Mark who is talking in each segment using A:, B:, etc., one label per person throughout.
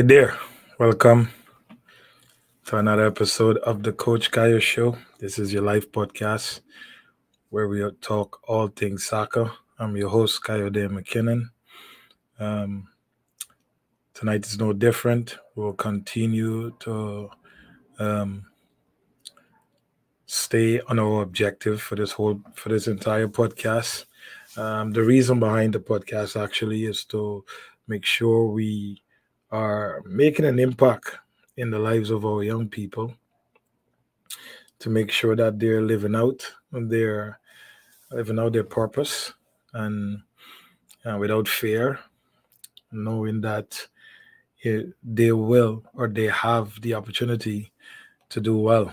A: Hi there. Welcome to another episode of the Coach Kayo Show. This is your live podcast where we talk all things soccer. I'm your host, Kayode McKinnon. Um, tonight is no different. We'll continue to um, stay on our objective for this whole for this entire podcast. Um, the reason behind the podcast actually is to make sure we are making an impact in the lives of our young people to make sure that they're living out their living out their purpose. And uh, without fear knowing that it, they will or they have the opportunity to do well.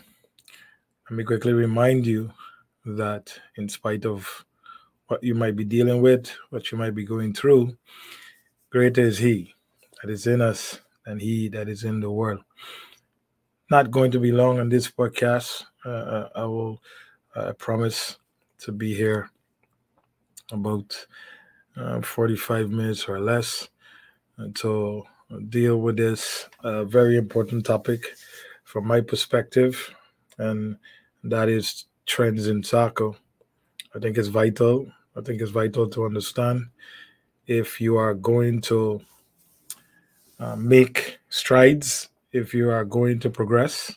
A: Let me quickly remind you that in spite of what you might be dealing with what you might be going through greater is he that is in us and he that is in the world. Not going to be long on this podcast. Uh, uh I will uh, promise to be here about uh, 45 minutes or less to deal with this uh, very important topic from my perspective, and that is trends in soccer. I think it's vital. I think it's vital to understand if you are going to uh, make strides, if you are going to progress,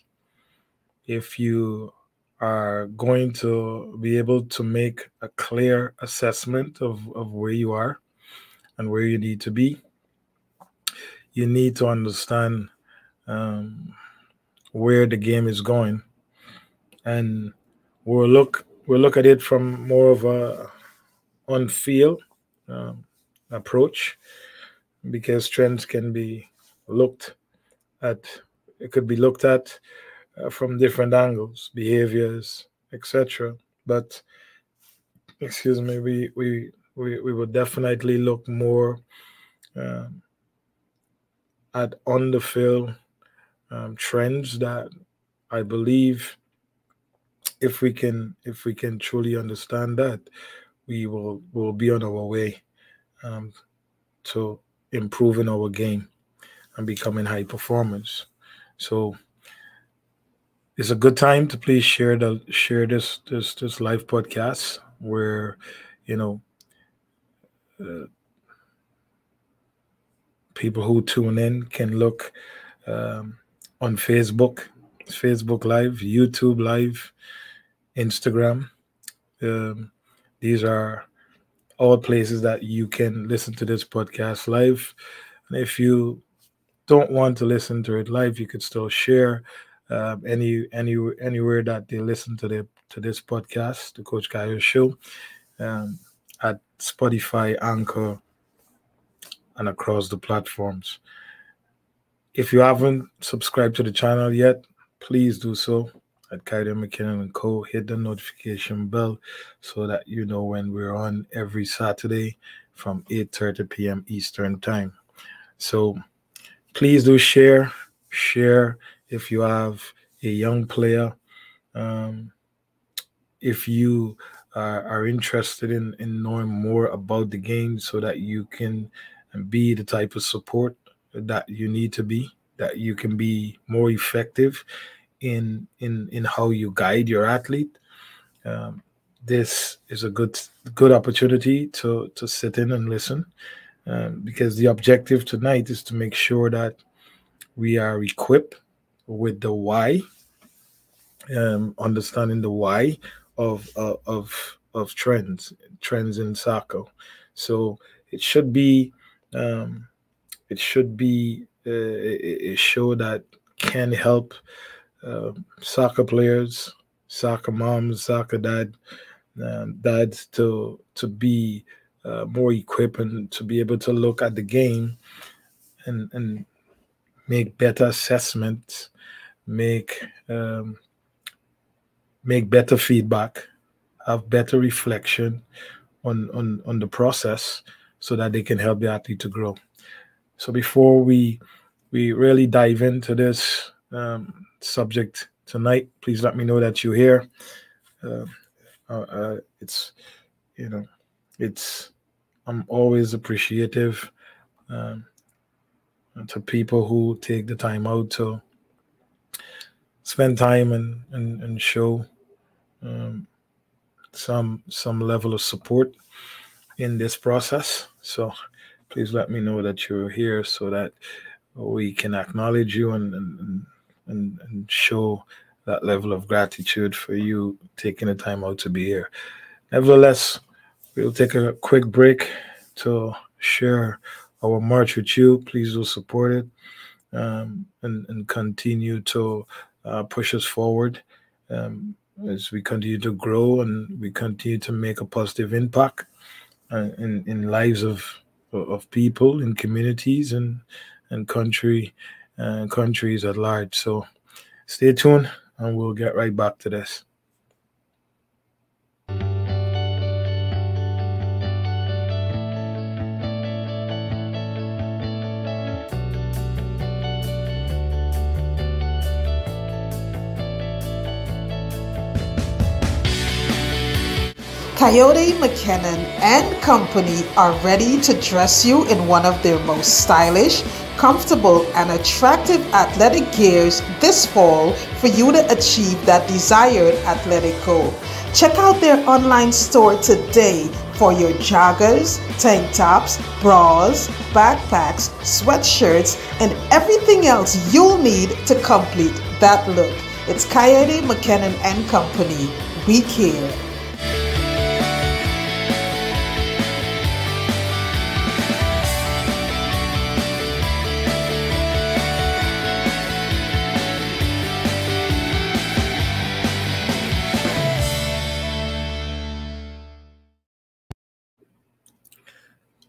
A: if you are going to be able to make a clear assessment of, of where you are and where you need to be, you need to understand um, where the game is going. And we'll look we'll look at it from more of a on field um, approach because trends can be looked at it could be looked at uh, from different angles behaviors etc but excuse me we we we, we would definitely look more um, at on the field um, trends that i believe if we can if we can truly understand that we will will be on our way um, to improving our game and becoming high performers. So it's a good time to please share the share this this this live podcast where you know uh, people who tune in can look um, on Facebook, Facebook Live, YouTube Live, Instagram. Um, these are all places that you can listen to this podcast live. And if you don't want to listen to it live, you could still share um, any any anywhere that they listen to the to this podcast, the Coach Kayo Show, um, at Spotify, Anchor, and across the platforms. If you haven't subscribed to the channel yet, please do so at Kayode McKinnon and Co. Hit the notification bell so that you know when we're on every Saturday from 8:30 p.m. Eastern time. So please do share, share if you have a young player. Um, if you are, are interested in, in knowing more about the game so that you can be the type of support that you need to be, that you can be more effective in in in how you guide your athlete. Um, this is a good good opportunity to to sit in and listen, um, because the objective tonight is to make sure that we are equipped with the why, um, understanding the why of uh, of of trends trends in soccer. So it should be um, it should be uh, a, a show that can help uh, soccer players, soccer moms, soccer dad, uh, dads to to be uh, more equipped and to be able to look at the game and and make better assessments, make um, make better feedback, have better reflection on on on the process, so that they can help the athlete to grow. So before we we really dive into this um, subject tonight, please let me know that you're here. Uh, uh, uh, it's, you know, it's, I'm always appreciative um, to people who take the time out to spend time and and, and show um, some some level of support in this process. So please let me know that you're here so that we can acknowledge you and and, and, and show that level of gratitude for you taking the time out to be here. Nevertheless, we'll take a quick break to share our march with you. Please do support it um, and, and continue to uh, push us forward um, as we continue to grow and we continue to make a positive impact uh, in, in lives of of people in communities and and country uh, countries at large. So stay tuned and we'll get right back to this.
B: Kayode McKinnon and Company are ready to dress you in one of their most stylish, comfortable, and attractive athletic gears this fall for you to achieve that desired athletic goal. Check out their online store today for your joggers, tank tops, bras, backpacks, sweatshirts, and everything else you'll need to complete that look. It's Kayode McKinnon and Company. We care.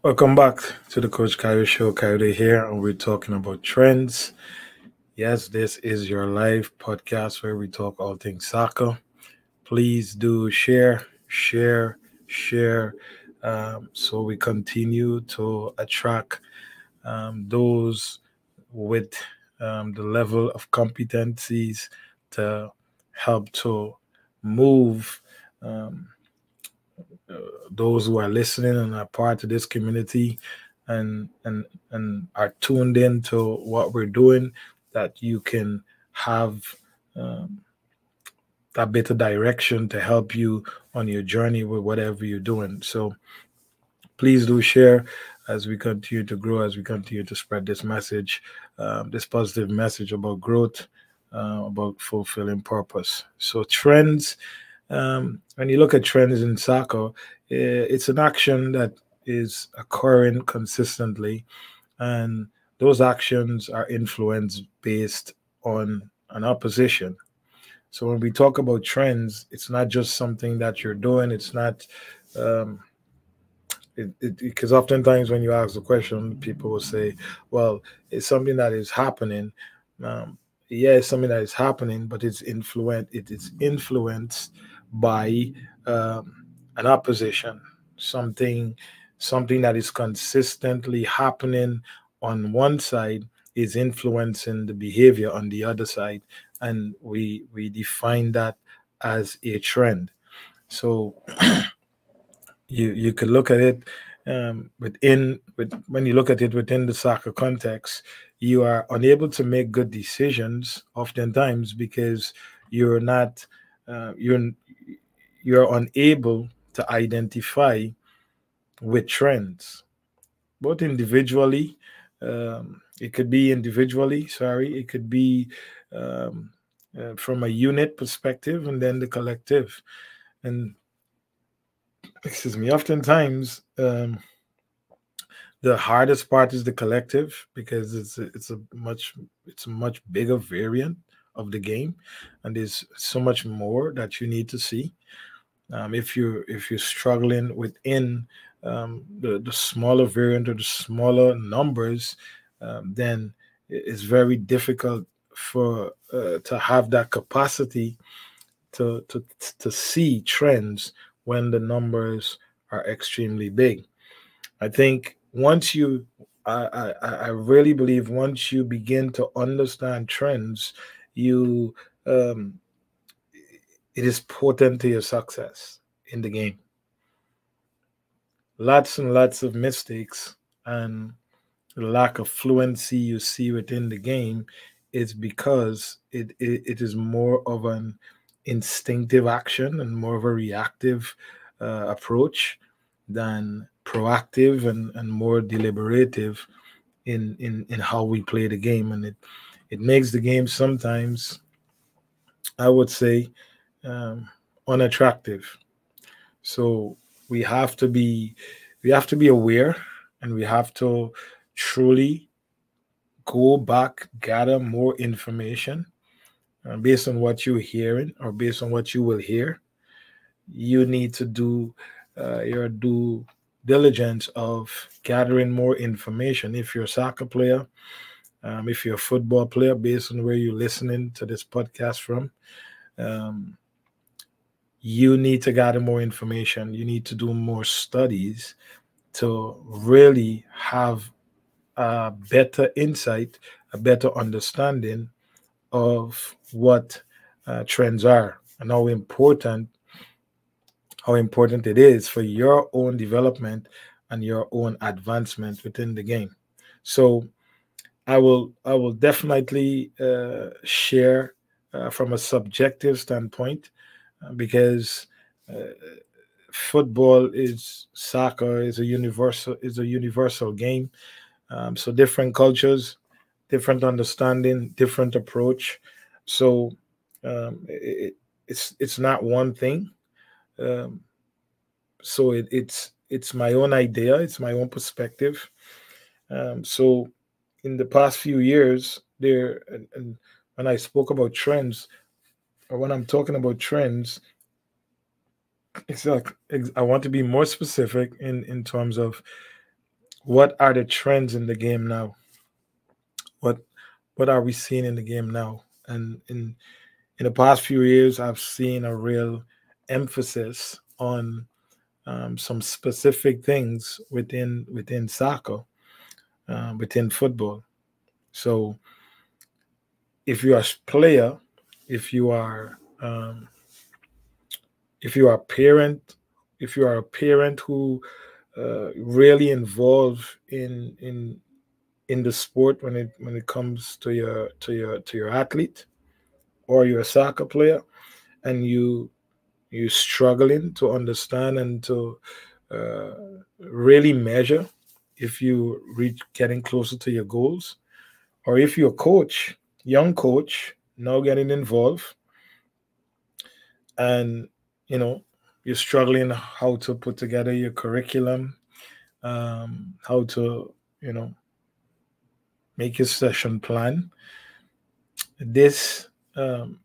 A: Welcome back to the Coach Kayode Show. Kayode here, and we're talking about trends. Yes, this is your live podcast where we talk all things soccer. Please do share, share, share, um, so we continue to attract um, those with um, the level of competencies to help to move um, those who are listening and are part of this community and and and are tuned in to what we're doing that you can have um, that bit of direction to help you on your journey with whatever you're doing. So please do share as we continue to grow as we continue to spread this message um, this positive message about growth uh, about fulfilling purpose. So trends um, when you look at trends in soccer, it's an action that is occurring consistently, and those actions are influenced based on an opposition. So when we talk about trends, it's not just something that you're doing. It's not um, because oftentimes when you ask the question, people will say, "Well, it's something that is happening." Um, yeah, it's something that is happening, but it's influent. It is influenced by um, an opposition, something something that is consistently happening on one side is influencing the behavior on the other side, and we we define that as a trend. So you you could look at it um, within with when you look at it within the soccer context, you are unable to make good decisions oftentimes because you're not uh, you're you're unable to identify with trends, both individually. Um, it could be individually, sorry, it could be um, uh, from a unit perspective and then the collective. And excuse me, oftentimes um, the hardest part is the collective because it's a, it's a much it's a much bigger variant of the game and there's so much more that you need to see um, if you if you're struggling within um, the the smaller variant or the smaller numbers, um, then it's very difficult for uh, to have that capacity to to to see trends when the numbers are extremely big. I think once you I, I, I really believe once you begin to understand trends, you um, it is potent to your success in the game. Lots and lots of mistakes and lack of fluency you see within the game is because it, it, it is more of an instinctive action and more of a reactive uh, approach than proactive and, and more deliberative in, in in how we play the game and it it makes the game sometimes i would say um, unattractive. So we have to be we have to be aware and we have to truly go back gather more information uh, based on what you're hearing or based on what you will hear. You need to do uh, your due diligence of gathering more information. If you're a soccer player um, if you're a football player based on where you're listening to this podcast from um, you need to gather more information. You need to do more studies to really have a better insight, a better understanding of what uh, trends are and how important how important it is for your own development and your own advancement within the game. So I will I will definitely uh, share uh, from a subjective standpoint because uh, football is soccer is a universal is a universal game. Um, so different cultures, different understanding, different approach. So um, it, it's it's not one thing. Um, so it, it's it's my own idea. It's my own perspective. Um, so in the past few years, there and, and when I spoke about trends, or when I'm talking about trends, it's like I want to be more specific in in terms of what are the trends in the game now. What what are we seeing in the game now? And in in the past few years, I've seen a real emphasis on um, some specific things within within soccer, uh, within football. So, if you're a player if you are um, if you are a parent, if you are a parent who uh, really involved in in in the sport when it when it comes to your to your to your athlete, or you're a soccer player, and you you struggling to understand and to uh, really measure if you reach getting closer to your goals, or if you're a coach, young coach now getting involved. And you know you're struggling how to put together your curriculum um, how to you know make your session plan. This um,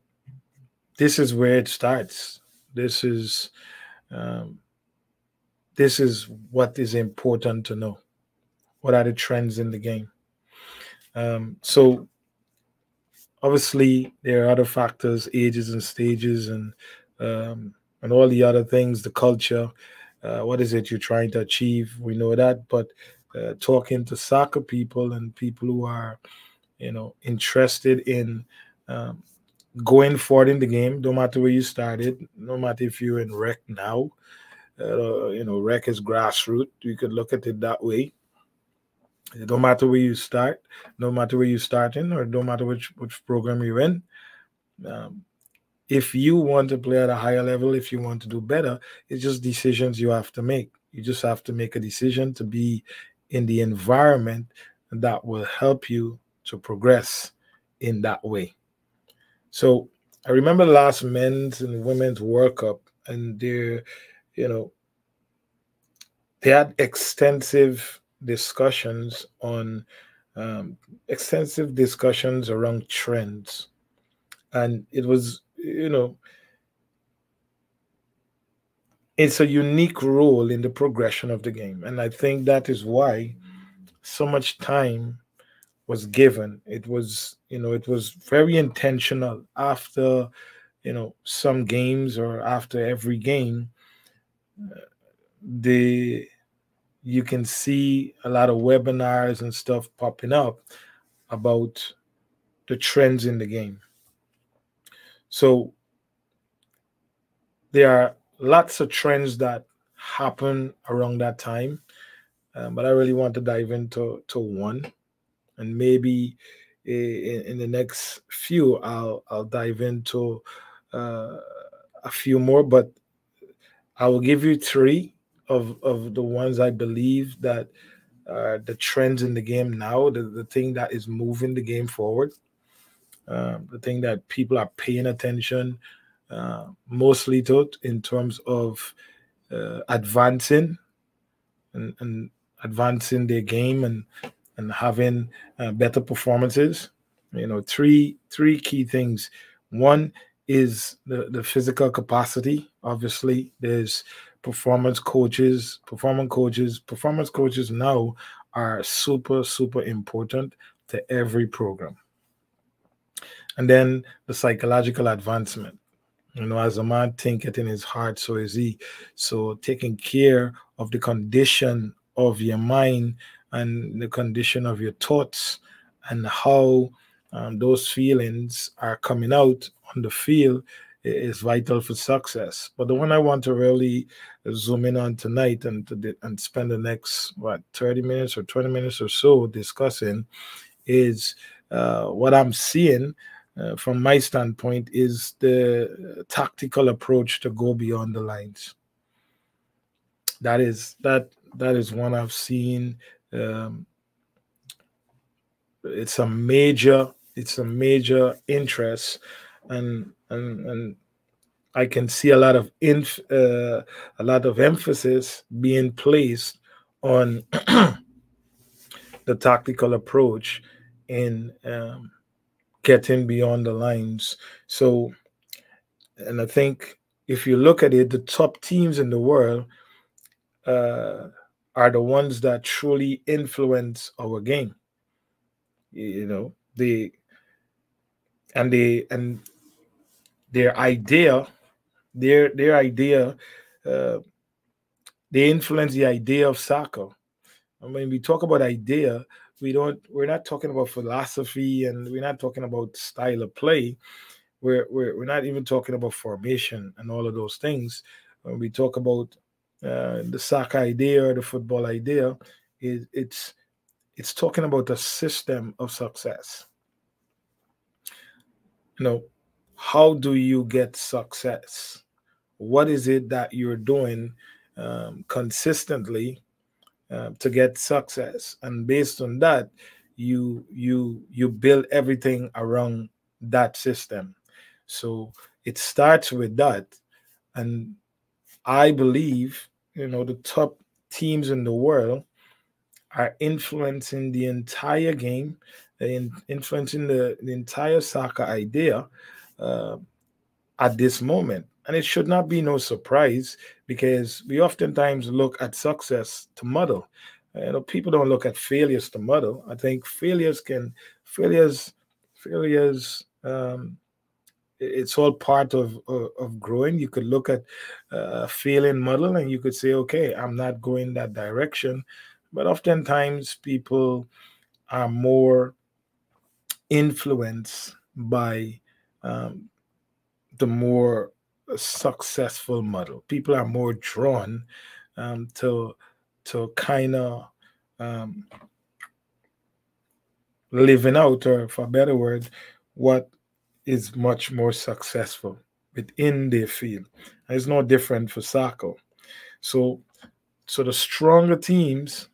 A: this is where it starts. This is um, this is what is important to know. What are the trends in the game? Um, so obviously there are other factors, ages and stages, and um, and all the other things, the culture. Uh, what is it you're trying to achieve? We know that, but uh, talking to soccer people and people who are, you know, interested in um, going forward in the game, no matter where you started, no matter if you're in rec now, uh, you know, rec is grassroots. You could look at it that way. It don't matter where you start, no matter where you start in, or no matter which which program you're in. Um, if you want to play at a higher level, if you want to do better, it's just decisions you have to make. You just have to make a decision to be in the environment that will help you to progress in that way. So I remember the last men's and women's World Cup, and they you know, they had extensive discussions on um, extensive discussions around trends. And it was, you know, it's a unique role in the progression of the game. And I think that is why so much time was given. It was, you know, it was very intentional after, you know, some games or after every game. Uh, the you can see a lot of webinars and stuff popping up about the trends in the game. So there are lots of trends that happen around that time. um, but I really want to dive into to one, and maybe in, in the next few I'll I'll dive into uh, a few more, but I will give you three of of the ones I believe that are the trends in the game now, the, the thing that is moving the game forward, uh, the thing that people are paying attention uh, mostly to in terms of uh, advancing and, and, advancing their game and and having uh, better performances. You know, three three key things. One is the, the physical capacity. Obviously, there's performance coaches, performance coaches, performance coaches now are super, super important to every program. And then the psychological advancement. You know, as a man thinketh in his heart, so is he. So taking care of the condition of your mind and the condition of your thoughts and how um, those feelings are coming out on the field is vital for success. But the one I want to really zoom in on tonight and to and spend the next what 30 minutes or 20 minutes or so discussing is uh, what I'm seeing uh, from my standpoint is the tactical approach to go beyond the lines. That is that that is one I've seen. Um, it's a major it's a major interest and and and I can see a lot of inf, uh, a lot of emphasis being placed on the tactical approach in um, getting beyond the lines. So, and I think if you look at it, the top teams in the world uh, are the ones that truly influence our game. You know, they and they and their idea, their their idea, uh, they influence the idea of soccer. I mean, we talk about idea, we don't. We're not talking about philosophy, and we're not talking about style of play. We're we're, we're not even talking about formation and all of those things. When we talk about uh, the soccer idea or the football idea, it, it's it's talking about a system of success. You know, how do you get success? What is it that you're doing um, consistently uh, to get success? And based on that, you you you build everything around that system. So it starts with that, and I believe you know the top teams in the world are influencing the entire game, in influencing the, the entire soccer idea uh, at this moment. And it should not be no surprise because we oftentimes look at success to model. You know, people don't look at failures to model. I think failures can failures failures um, it's all part of, of, of growing. You could look at a failing model and you could say, okay, I'm not going that direction. But oftentimes people are more influenced by um, the more successful model. People are more drawn um, to to kind of um, living out, or for a better word, what is much more successful within their field. And it's no different for soccer. So, so the stronger teams,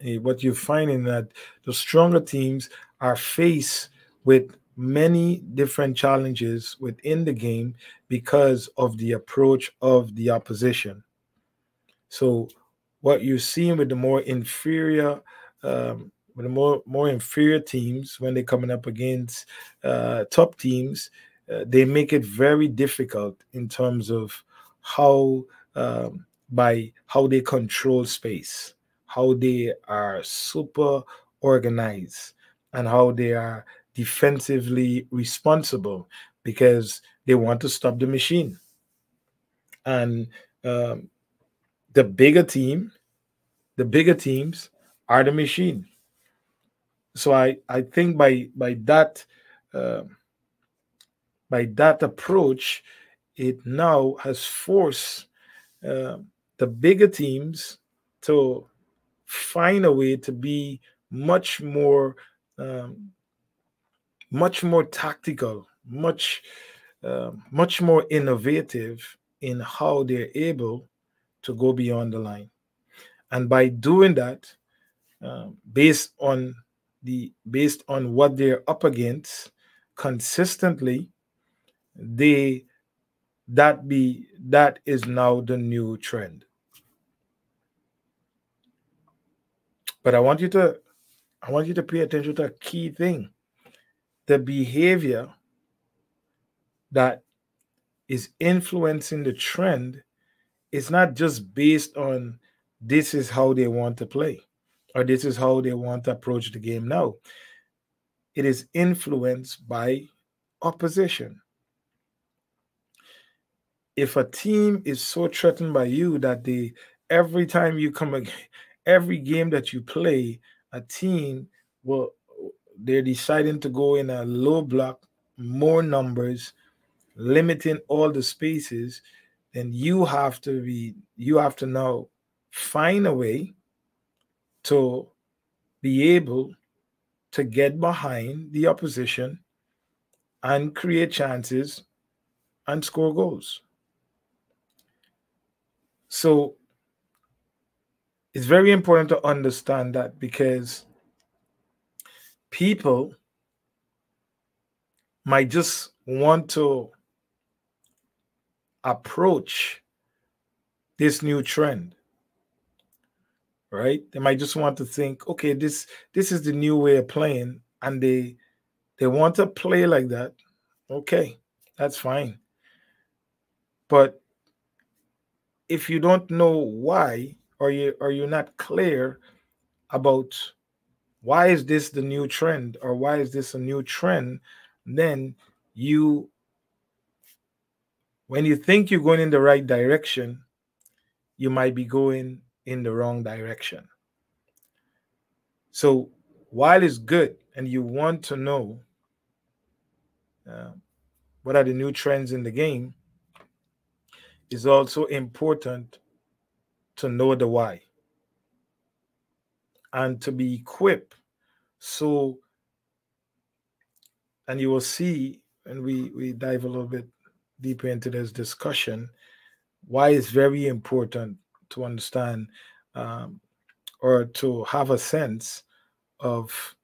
A: eh, what you're finding that the stronger teams are faced with many different challenges within the game because of the approach of the opposition. So, what you're seeing with the more inferior, um, with the more more inferior teams when they're coming up against uh, top teams, uh, they make it very difficult in terms of how um, by how they control space, how they are super organized, and how they are defensively responsible because they want to stop the machine. And um, the bigger team, the bigger teams are the machine. So I, I think by by that uh, by that approach, it now has forced uh, the bigger teams to find a way to be much more um, much more tactical much uh, much more innovative in how they're able to go beyond the line. And by doing that uh, based on the based on what they're up against consistently they that be that is now the new trend. But i want you to i want you to pay attention to a key thing the behavior that is influencing the trend is not just based on this is how they want to play or this is how they want to approach the game now. It is influenced by opposition. If a team is so threatened by you that they every time you come every game that you play a team will they're deciding to go in a low block more numbers limiting all the spaces then you have to be you have to now find a way to be able to get behind the opposition and create chances and score goals. So it's very important to understand that because people might just want to approach this new trend right? They might just want to think okay this this is the new way of playing and they they want to play like that. Okay that's fine. But if you don't know why or you or you're not clear about why is this the new trend or why is this a new trend? Then you when you think you're going in the right direction you might be going in the wrong direction. So while it's good and you want to know uh, what are the new trends in the game is also important to know the why and to be equipped so and you will see and we we dive a little bit deeper into this discussion why it's very important to understand um, or to have a sense of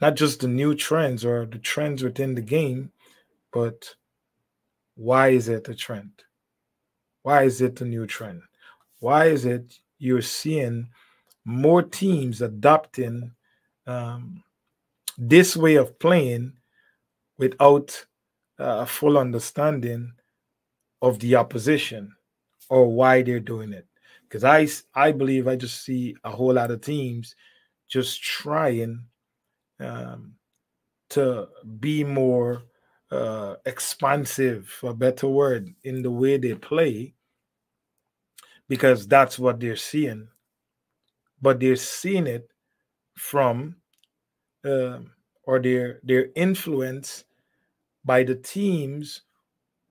A: not just the new trends or the trends within the game but why is it a trend? Why is it a new trend? Why is it you're seeing more teams adopting um, this way of playing without uh, a full understanding of the opposition or why they're doing it? Because I, I believe I just see a whole lot of teams just trying um, to be more uh, expansive, for a better word, in the way they play, because that's what they're seeing. But they're seeing it from, uh, or they're they're influenced by the teams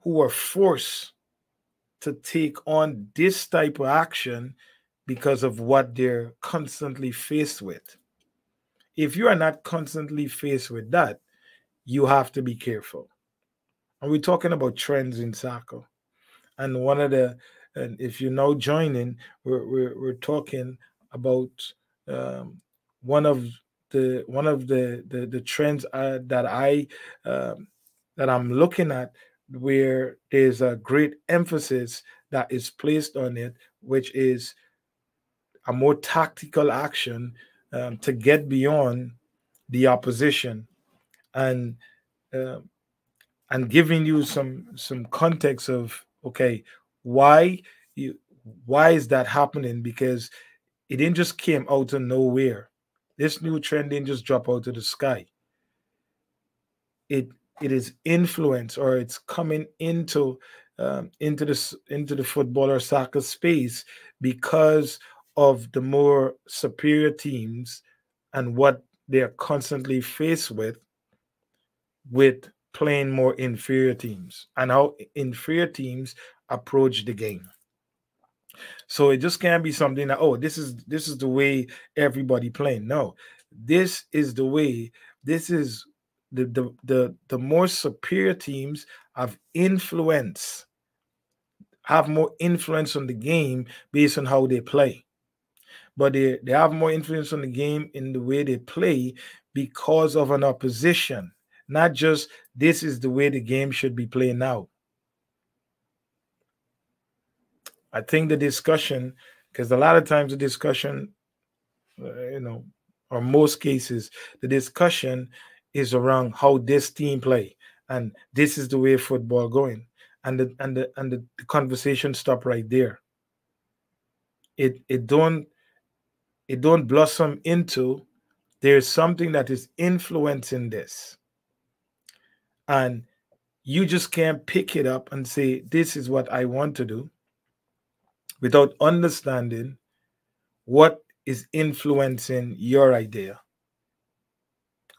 A: who are forced to take on this type of action because of what they're constantly faced with. If you are not constantly faced with that, you have to be careful. And we're talking about trends in soccer. And one of the, and if you're now joining, we're, we're, we're talking about um, one of the one of the the, the trends uh, that I um, that I'm looking at where there's a great emphasis that is placed on it, which is a more tactical action um, to get beyond the opposition and uh, and giving you some some context of okay why you why is that happening? Because it didn't just came out of nowhere this new trend didn't just drop out of the sky it it is influence or it's coming into um, into the into the football or soccer space because of the more superior teams and what they are constantly faced with with playing more inferior teams and how inferior teams approach the game. So it just can't be something that oh this is this is the way everybody playing. No, this is the way. This is the the the, the more superior teams have influence, have more influence on the game based on how they play. But they, they have more influence on the game in the way they play because of an opposition, not just this is the way the game should be played now. I think the discussion, because a lot of times the discussion, uh, you know, or most cases, the discussion is around how this team play and this is the way football going, and the and the and the, the conversation stop right there. It it don't it don't blossom into there's something that is influencing this, and you just can't pick it up and say this is what I want to do without understanding what is influencing your idea.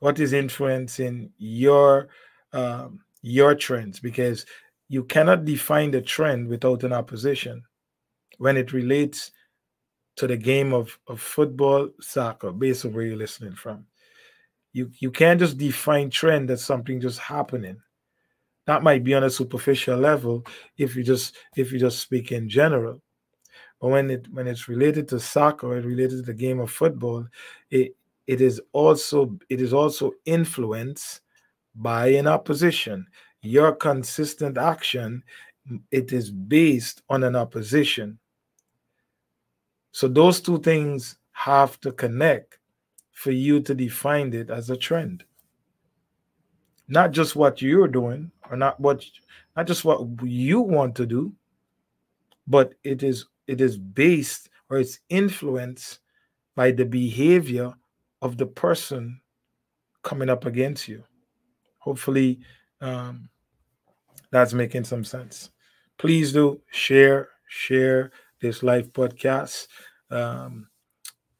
A: What is influencing your um, your trends? Because you cannot define the trend without an opposition when it relates to the game of, of football soccer based on where you're listening from. You you can't just define trend as something just happening. That might be on a superficial level if you just if you just speak in general but when it when it's related to soccer, it related to the game of football, it it is also it is also influenced by an opposition. Your consistent action, it is based on an opposition. So those two things have to connect for you to define it as a trend. Not just what you're doing, or not what not just what you want to do, but it is it is based or it's influenced by the behavior of the person coming up against you. Hopefully, um, that's making some sense. Please do share share this live podcast. Um,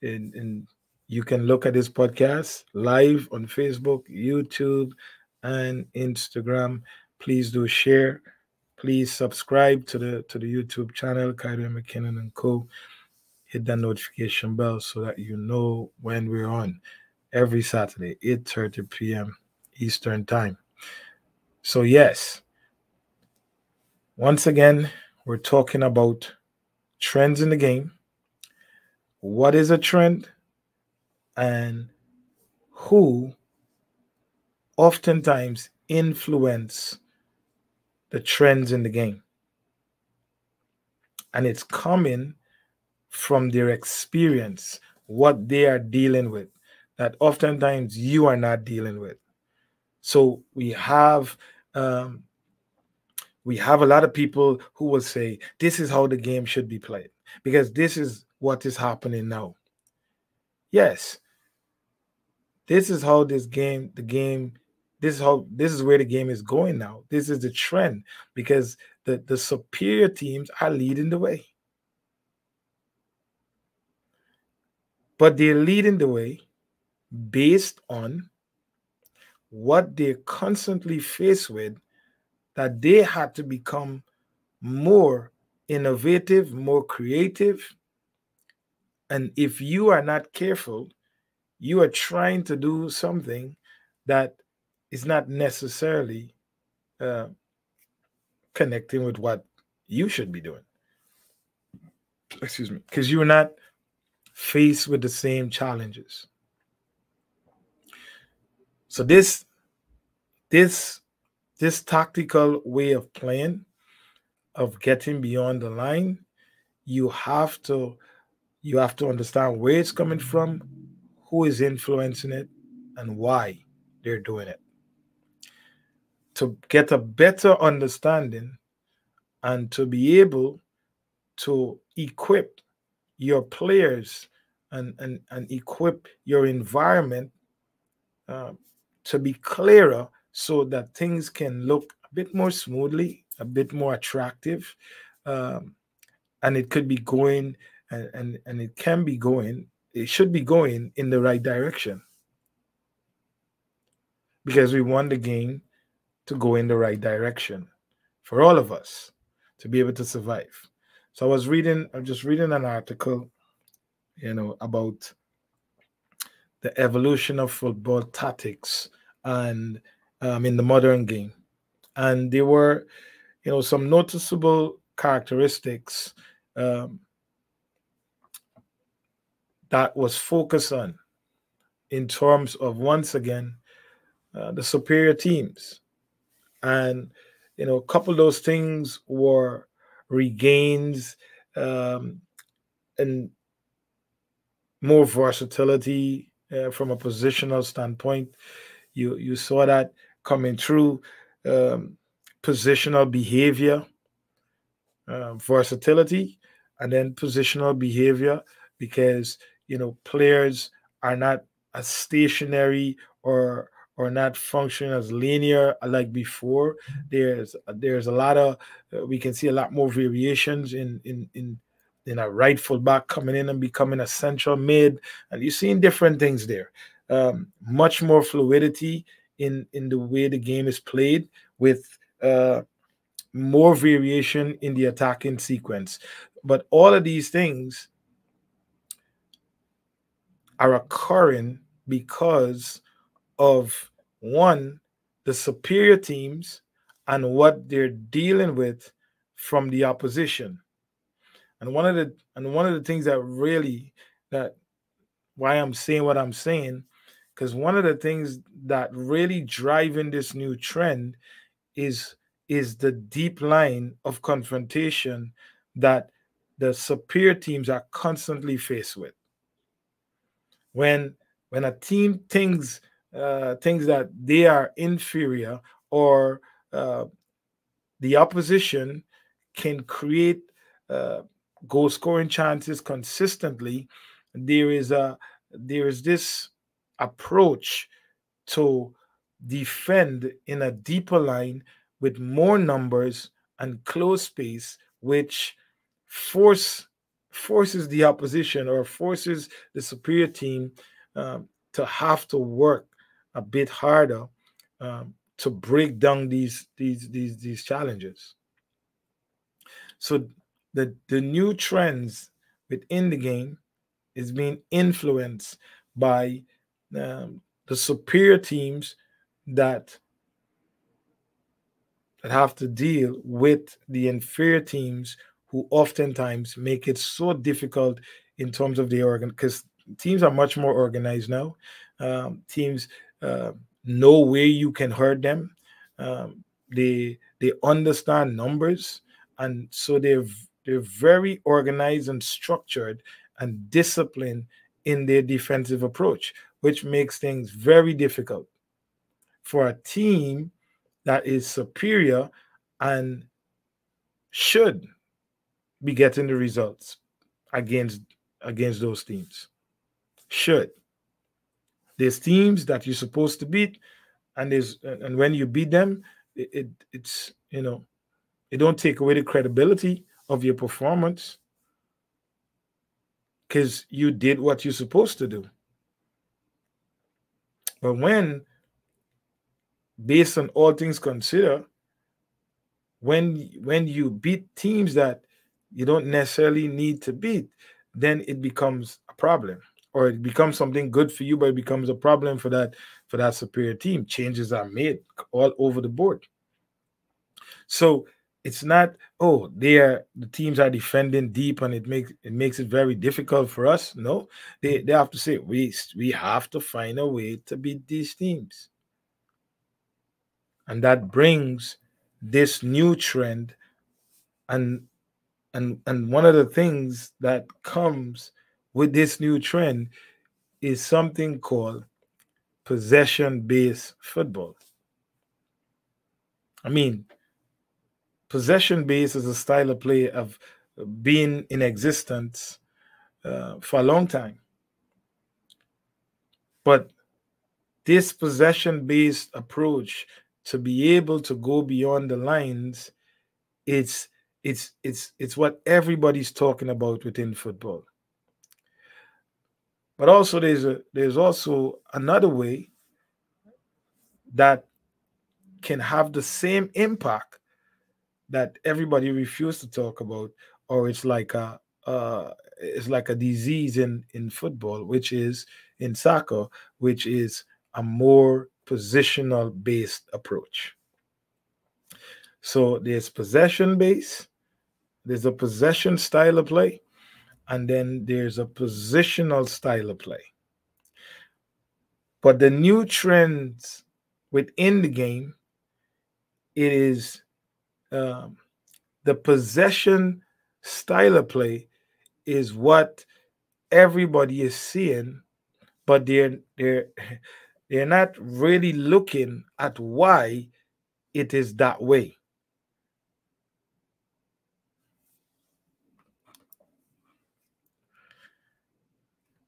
A: and, and you can look at this podcast live on Facebook, YouTube, and Instagram. Please do share Please subscribe to the to the YouTube channel, Kayode McKinnon and Co. Hit that notification bell so that you know when we're on every Saturday, 8:30 p.m. Eastern Time. So yes, once again, we're talking about trends in the game. What is a trend? And who oftentimes influence the trends in the game. And it's coming from their experience, what they are dealing with, that oftentimes you are not dealing with. So we have um, we have a lot of people who will say this is how the game should be played because this is what is happening now. Yes, this is how this game the game this is how this is where the game is going now. This is the trend because the, the superior teams are leading the way. But they're leading the way based on what they're constantly faced with that they had to become more innovative, more creative. And if you are not careful, you are trying to do something that is not necessarily uh, connecting with what you should be doing. Excuse me, because you're not faced with the same challenges. So this this this tactical way of playing of getting beyond the line you have to you have to understand where it's coming from who is influencing it and why they're doing it to get a better understanding and to be able to equip your players and, and, and equip your environment uh, to be clearer so that things can look a bit more smoothly, a bit more attractive. Um, and it could be going and, and, and it can be going, it should be going in the right direction. Because we won the game to go in the right direction for all of us to be able to survive. So I was reading, I'm just reading an article, you know, about the evolution of football tactics and um, in the modern game, and there were, you know, some noticeable characteristics um, that was focused on in terms of once again uh, the superior teams and you know a couple of those things were regains um, and more versatility uh, from a positional standpoint. You you saw that coming through um, positional behavior uh, versatility and then positional behavior because you know players are not a stationary or or not function as linear like before there's there's a lot of uh, we can see a lot more variations in in in in a right fullback coming in and becoming a central mid and you're seeing different things there. Um, much more fluidity in in the way the game is played with uh, more variation in the attacking sequence. But all of these things are occurring because of one, the superior teams and what they're dealing with from the opposition. And one of the and one of the things that really that why I'm saying what I'm saying, because one of the things that really driving this new trend is is the deep line of confrontation that the superior teams are constantly faced with when when a team thinks uh, thinks that they are inferior or uh, the opposition can create uh, goal scoring chances consistently, there is a there is this approach to defend in a deeper line with more numbers and close space, which force forces the opposition or forces the superior team um, to have to work a bit harder um, to break down these these these these challenges. So the the new trends within the game is being influenced by um, the superior teams that that have to deal with the inferior teams who oftentimes make it so difficult in terms of the organ because teams are much more organized now. Um, teams uh, know where you can hurt them. Um, they they understand numbers, and so they're they're very organized and structured and disciplined in their defensive approach, which makes things very difficult for a team that is superior and should be getting the results against against those teams. Should there's teams that you're supposed to beat, and there's and when you beat them, it, it it's you know, it don't take away the credibility of your performance because you did what you're supposed to do. But when, based on all things considered, when when you beat teams that you don't necessarily need to beat, then it becomes a problem or it becomes something good for you, but it becomes a problem for that for that superior team. Changes are made all over the board. So it's not oh they are the teams are defending deep and it makes it makes it very difficult for us. No, they they have to say we we have to find a way to beat these teams, and that brings this new trend and and and one of the things that comes with this new trend is something called possession based football. I mean possession based is a style of play of being in existence uh, for a long time. But this possession based approach to be able to go beyond the lines it's it's it's it's what everybody's talking about within football but also there's a there's also another way that can have the same impact that everybody refused to talk about or it's like a uh, it's like a disease in in football, which is in soccer, which is a more positional based approach. So there's possession base, there's a possession style of play, and then there's a positional style of play. But the new trends within the game, it is um, the possession style of play is what everybody is seeing, but they're they're they're not really looking at why it is that way.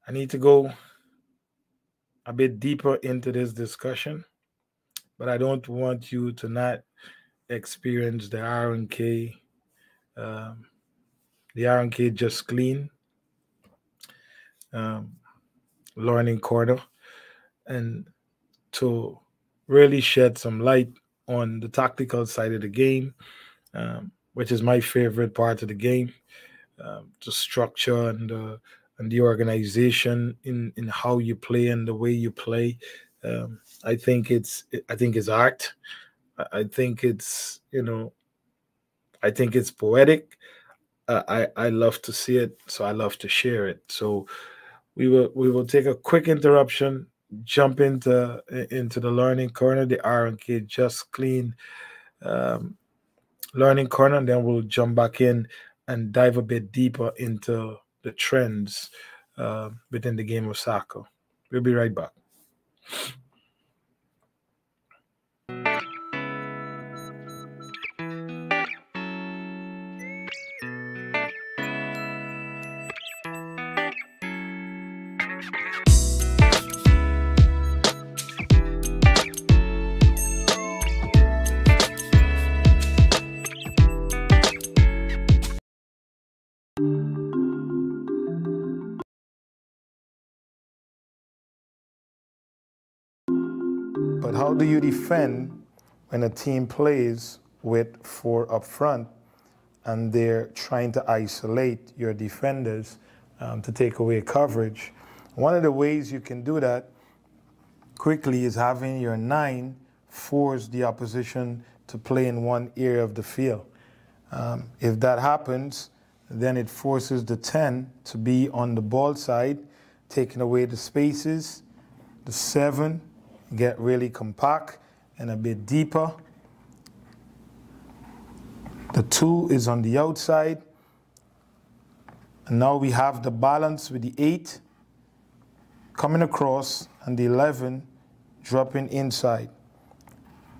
A: I need to go a bit deeper into this discussion, but I don't want you to not experience the RNK, um, the RNK just clean um, learning corner, and to really shed some light on the tactical side of the game, um, which is my favorite part of the game, um, the structure and the and the organization in in how you play and the way you play. Um, I think it's I think it's art. I think it's you know, I think it's poetic. Uh, I I love to see it, so I love to share it. So we will we will take a quick interruption, jump into into the learning corner, the RNK just clean um, learning corner, and then we'll jump back in and dive a bit deeper into the trends uh, within the game of soccer. We'll be right back. You defend when a team plays with four up front and they're trying to isolate your defenders um, to take away coverage? One of the ways you can do that quickly is having your nine force the opposition to play in one area of the field. Um, if that happens, then it forces the 10 to be on the ball side, taking away the spaces. The 7 get really compact and a bit deeper. The 2 is on the outside. And now we have the balance with the 8 coming across and the 11 dropping inside.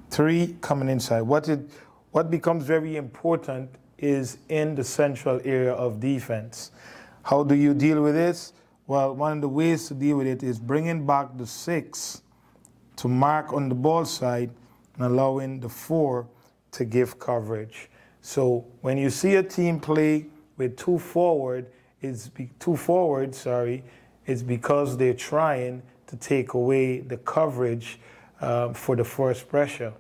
A: 3 coming inside. What, it, what becomes very important is in the central area of defense. How do you deal with this? Well, one of the ways to deal with it is bringing back the 6 to mark on the ball side and allowing the four to give coverage. So when you see a team play with two forward, it's be, two forward, sorry, it's because they're trying to take away the coverage uh, for the first pressure.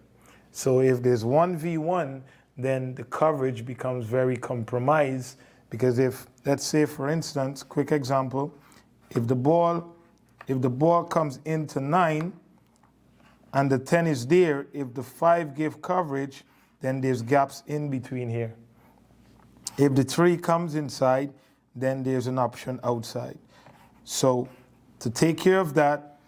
A: So if there's one v one, then the coverage becomes very compromised because if let's say for instance, quick example, if the ball if the ball comes into nine and the 10 is there, if the 5 give coverage, then there's gaps in between here. If the 3 comes inside, then there's an option outside. So to take care of that,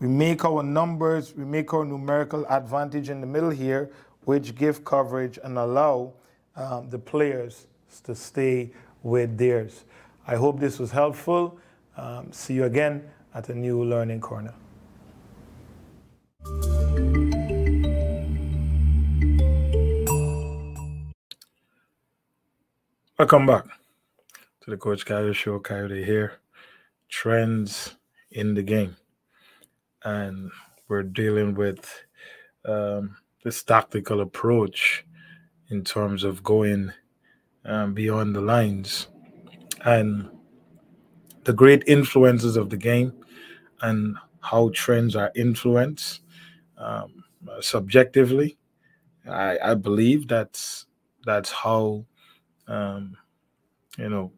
A: we make our numbers, we make our numerical advantage in the middle here, which give coverage and allow um, the players to stay with theirs. I hope this was helpful. Um, see you again at a new Learning Corner. Welcome back to the Coach Kayode Show. Kayode here. Trends in the game. And we're dealing with um, this tactical approach in terms of going um, beyond the lines and the great influences of the game and how trends are influenced um, subjectively. I, I believe that's that's how um, you know,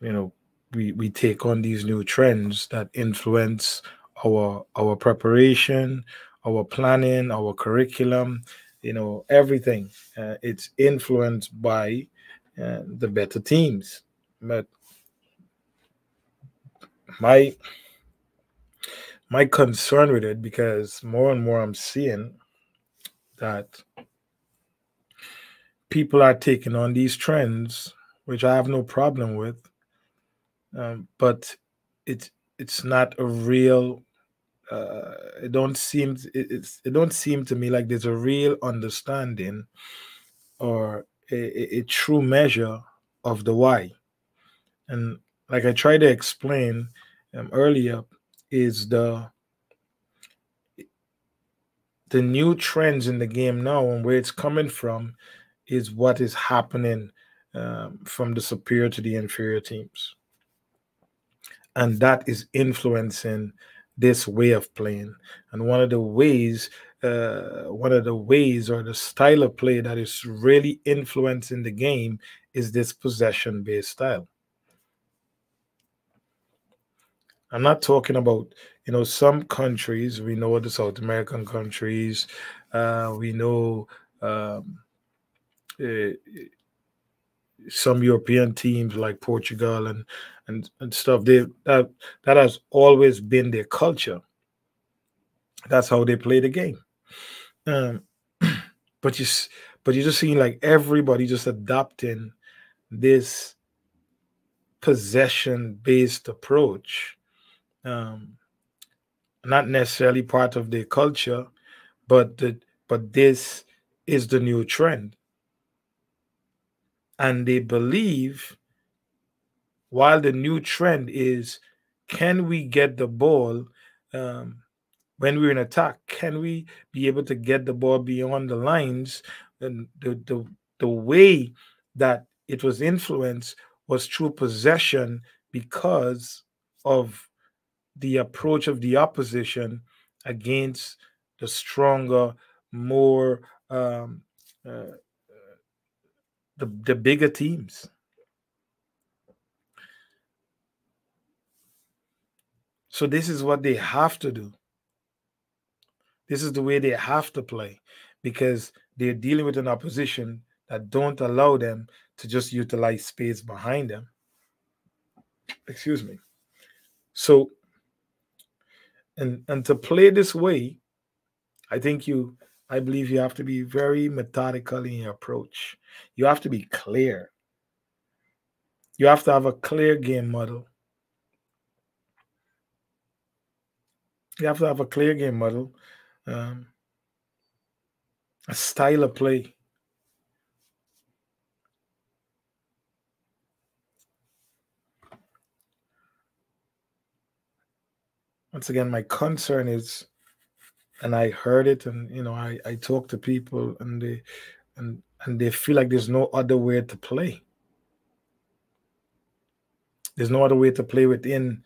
A: you know, we we take on these new trends that influence our our preparation, our planning, our curriculum, you know, everything. Uh, it's influenced by uh, the better teams. But my my concern with it because more and more I'm seeing that people are taking on these trends, which I have no problem with, um, but it's it's not a real. Uh, it don't seem it, it's it don't seem to me like there's a real understanding or a, a true measure of the why, and like I tried to explain um, earlier, is the the new trends in the game now and where it's coming from is what is happening um, from the superior to the inferior teams. And that is influencing this way of playing. And one of the ways, uh, one of the ways or the style of play that is really influencing the game is this possession based style. I'm not talking about, you know, some countries, we know the South American countries, uh, we know um, uh, some European teams like Portugal and and, and stuff. They that that has always been their culture. That's how they play the game. Um, but you but you just seeing like everybody just adopting this possession based approach um, not necessarily part of their culture, but the, but this is the new trend. And they believe, while the new trend is, can we get the ball um, when we're in attack? Can we be able to get the ball beyond the lines? And the, the, the way that it was influenced was through possession because of the approach of the opposition against the stronger, more um, uh, the the bigger teams. So this is what they have to do. This is the way they have to play because they're dealing with an opposition that don't allow them to just utilize space behind them. Excuse me. So and and to play this way i think you i believe you have to be very methodical in your approach. You have to be clear. You have to have a clear game model. You have to have a clear game model um, a style of play once again, my concern is, and I heard it, and you know, I I talk to people, and they and and they feel like there's no other way to play. There's no other way to play within,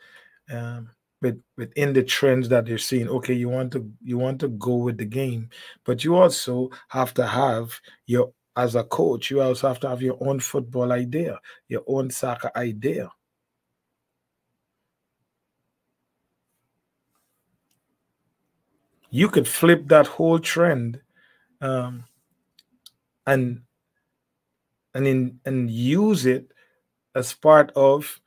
A: um, with within the trends that they're seeing. Okay, you want to you want to go with the game, but you also have to have your as a coach. You also have to have your own football idea, your own soccer idea. You could flip that whole trend um, and and in and use it as part of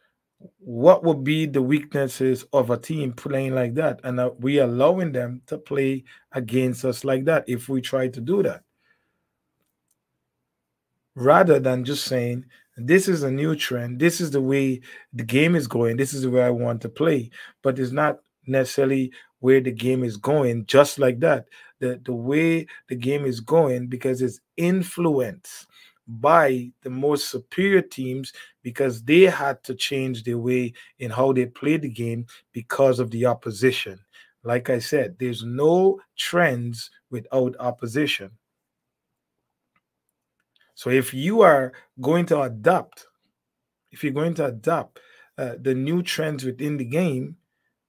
A: what would be the weaknesses of a team playing like that. And uh, we allowing them to play against us like that if we try to do that. Rather than just saying this is a new trend this is the way the game is going this is the way i want to play. But it's not necessarily where the game is going just like that. The the way the game is going because it's influenced by the most superior teams because they had to change their way in how they play the game because of the opposition. Like i said there's no trends without opposition. So if you are going to adopt if you're going to adopt uh, the new trends within the game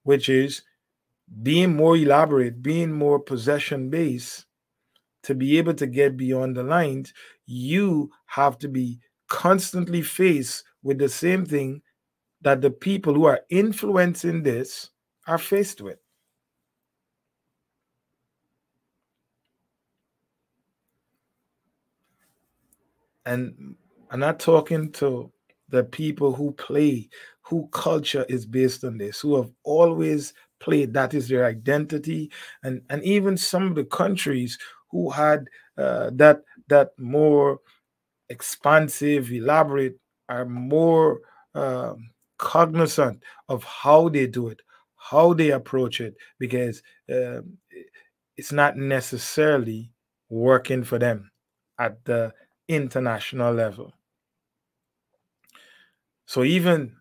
A: which is being more elaborate, being more possession based, to be able to get beyond the lines, you have to be constantly faced with the same thing that the people who are influencing this are faced with. And I'm not talking to the people who play, who culture is based on this, who have always played, that is their identity, and, and even some of the countries who had uh, that that more expansive, elaborate, are more um, cognizant of how they do it, how they approach it, because um, it's not necessarily working for them at the international level. So even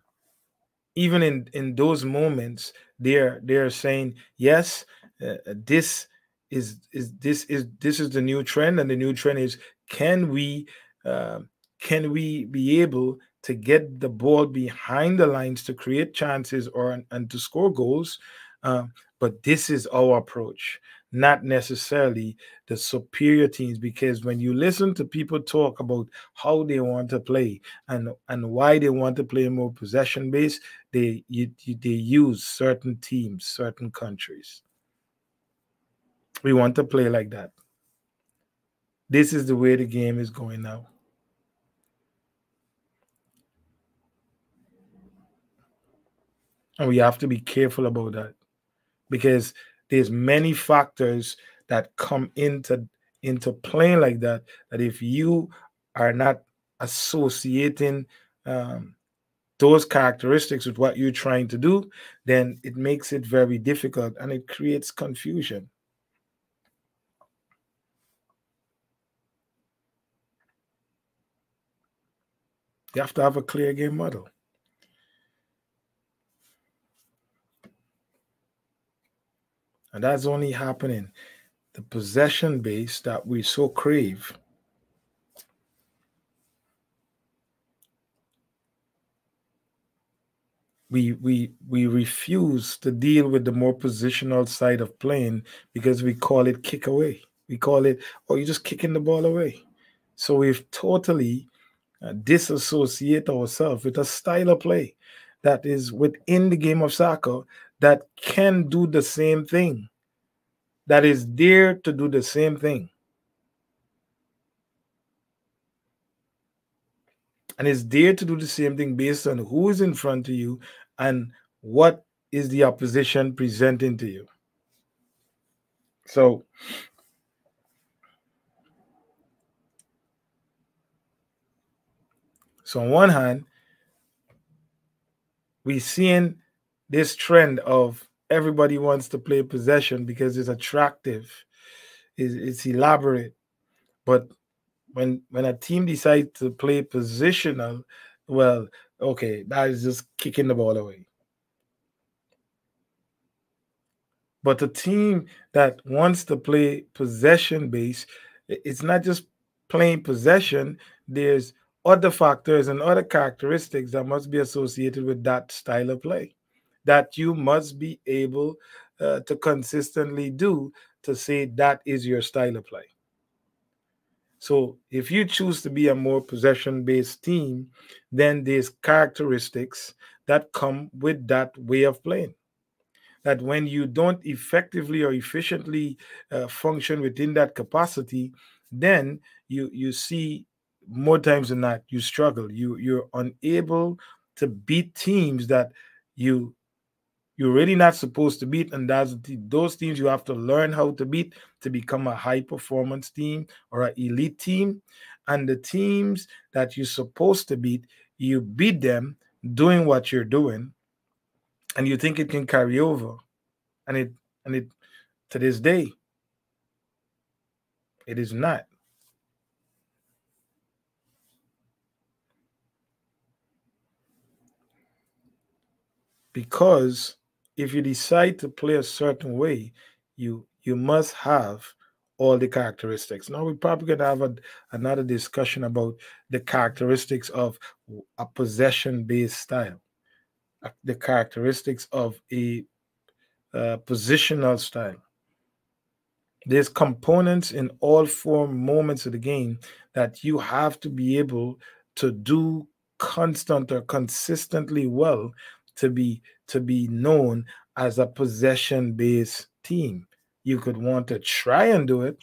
A: even in in those moments, they're they're saying yes, uh, this is is this is this is the new trend, and the new trend is can we uh, can we be able to get the ball behind the lines to create chances or and to score goals? Uh, but this is our approach not necessarily the superior teams because when you listen to people talk about how they want to play and and why they want to play more possession based they you, you, they use certain teams certain countries. We want to play like that. This is the way the game is going now. And we have to be careful about that because there's many factors that come into into playing like that that if you are not associating um, those characteristics with what you're trying to do then it makes it very difficult and it creates confusion. You have to have a clear game model And that's only happening. The possession base that we so crave. We, we we refuse to deal with the more positional side of playing because we call it kick away. We call it, oh, you're just kicking the ball away. So we've totally uh, disassociate ourselves with a style of play that is within the game of soccer that can do the same thing, that is there to do the same thing. And is there to do the same thing based on who is in front of you and what is the opposition presenting to you. So, so on one hand, we're seeing this trend of everybody wants to play possession because it's attractive, it's, it's elaborate. But when when a team decides to play positional, well, okay, that is just kicking the ball away. But a team that wants to play possession based, it's not just playing possession. There's other factors and other characteristics that must be associated with that style of play that you must be able uh, to consistently do to say that is your style of play. So if you choose to be a more possession based team, then there's characteristics that come with that way of playing. That when you don't effectively or efficiently uh, function within that capacity, then you you see more times than not you struggle. You you're unable to beat teams that you you're really not supposed to beat, and that's those teams you have to learn how to beat to become a high performance team or an elite team. And the teams that you're supposed to beat, you beat them doing what you're doing, and you think it can carry over. And it and it to this day, it is not. Because if you decide to play a certain way, you you must have all the characteristics. Now we're probably going to have a, another discussion about the characteristics of a possession-based style, the characteristics of a uh, positional style. There's components in all four moments of the game that you have to be able to do constant or consistently well to be to be known as a possession based team. You could want to try and do it.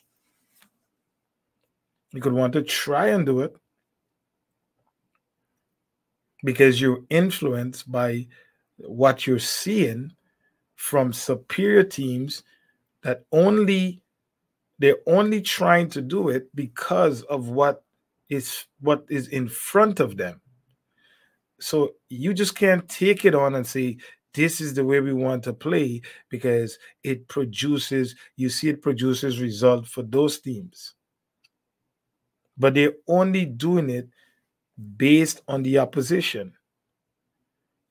A: You could want to try and do it because you're influenced by what you're seeing from superior teams that only they're only trying to do it because of what is what is in front of them so you just can't take it on and say this is the way we want to play because it produces you see it produces result for those teams. But they're only doing it based on the opposition.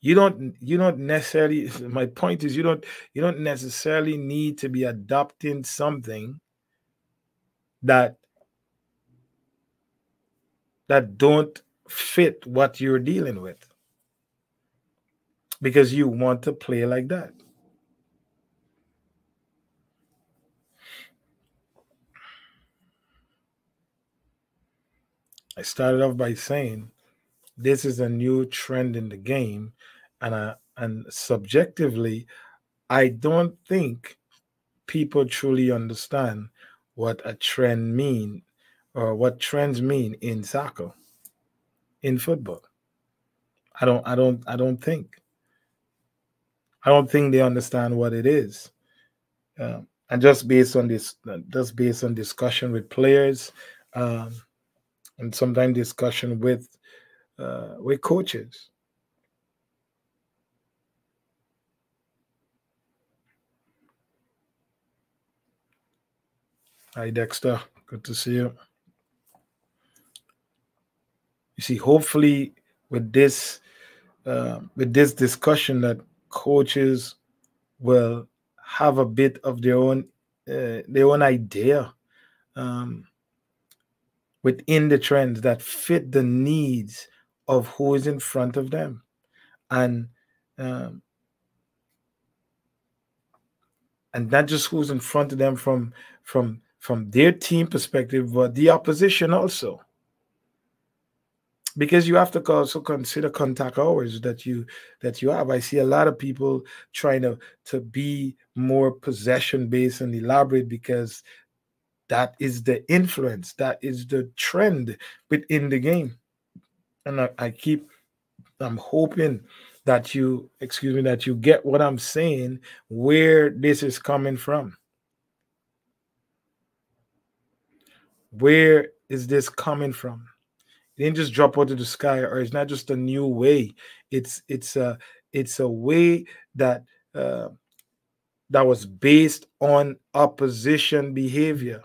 A: You don't you don't necessarily my point is you don't you don't necessarily need to be adopting something that that don't fit what you're dealing with because you want to play like that. I started off by saying this is a new trend in the game, and I, and subjectively, I don't think people truly understand what a trend mean or what trends mean in soccer in football. I don't I don't I don't think. I don't think they understand what it is. Um, and just based on this, just based on discussion with players, um, and sometimes discussion with uh, with coaches. Hi, Dexter. Good to see you you see hopefully with this uh, with this discussion that coaches will have a bit of their own uh, their own idea um, within the trends that fit the needs of who is in front of them. And um, and not just who's in front of them from from from their team perspective but the opposition also because you have to also consider contact hours that you that you have. I see a lot of people trying to to be more possession based and elaborate because that is the influence, that is the trend within the game. And I, I keep I'm hoping that you excuse me that you get what I'm saying, where this is coming from. Where is this coming from? It didn't just drop out of the sky, or it's not just a new way. It's it's a it's a way that uh, that was based on opposition behavior.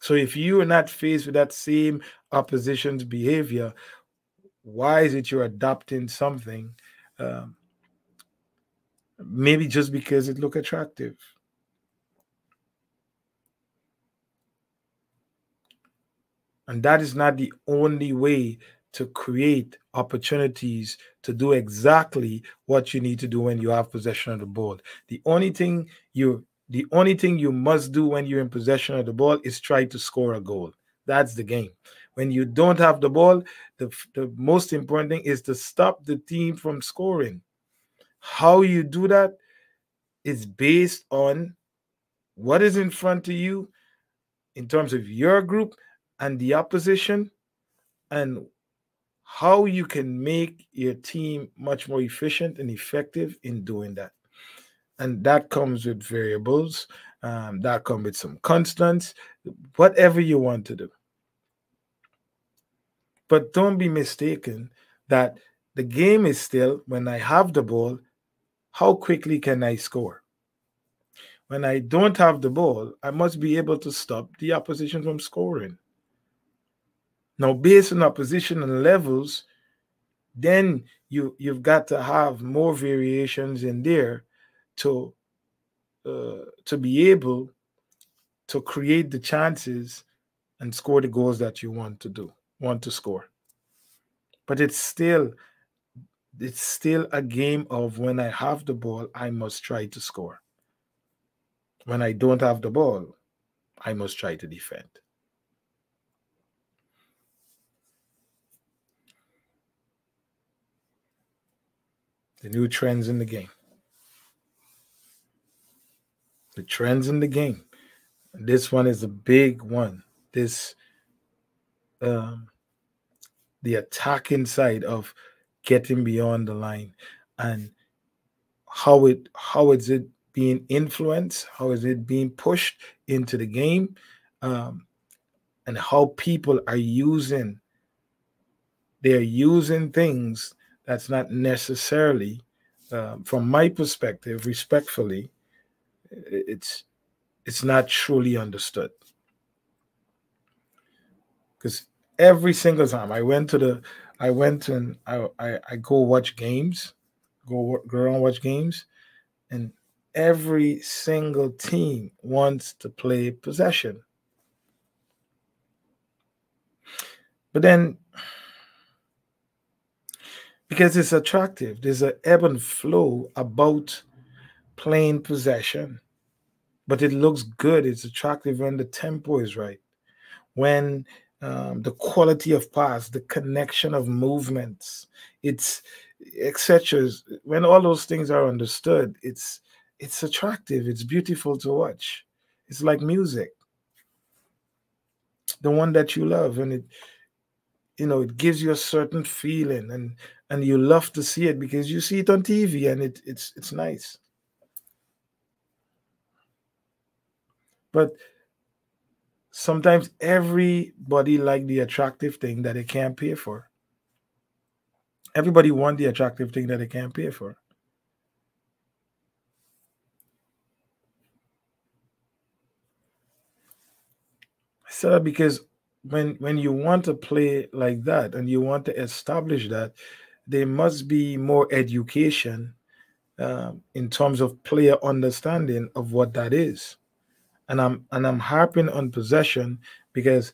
A: So if you are not faced with that same opposition's behavior, why is it you're adopting something? Um, maybe just because it look attractive. And that is not the only way to create opportunities to do exactly what you need to do when you have possession of the ball. The only thing you the only thing you must do when you're in possession of the ball is try to score a goal. That's the game. When you don't have the ball, the, the most important thing is to stop the team from scoring. How you do that is based on what is in front of you in terms of your group and the opposition and how you can make your team much more efficient and effective in doing that. And that comes with variables, um, that comes with some constants, whatever you want to do. But don't be mistaken that the game is still when I have the ball, how quickly can I score? When I don't have the ball, I must be able to stop the opposition from scoring. Now, based on our position and levels, then you you've got to have more variations in there to uh, to be able to create the chances and score the goals that you want to do want to score but it's still it's still a game of when I have the ball, I must try to score. When I don't have the ball, I must try to defend. The new trends in the game. The trends in the game. This one is a big one. This um the attacking side of getting beyond the line and how it how is it being influenced how is it being pushed into the game um, and how people are using they're using things that's not necessarily uh, from my perspective respectfully it's it's not truly understood because every single time i went to the I went and I, I, I go watch games, go go around watch games, and every single team wants to play possession. But then, because it's attractive, there's an ebb and flow about playing possession, but it looks good. It's attractive when the tempo is right, when um, the quality of pass, the connection of movements, it's etc. When all those things are understood, it's it's attractive, it's beautiful to watch. It's like music, the one that you love, and it you know it gives you a certain feeling, and and you love to see it because you see it on TV, and it it's it's nice. But sometimes everybody like the attractive thing that they can't pay for. Everybody want the attractive thing that they can't pay for. I said that because when when you want to play like that and you want to establish that, there must be more education um, in terms of player understanding of what that is. And I'm and I'm harping on possession because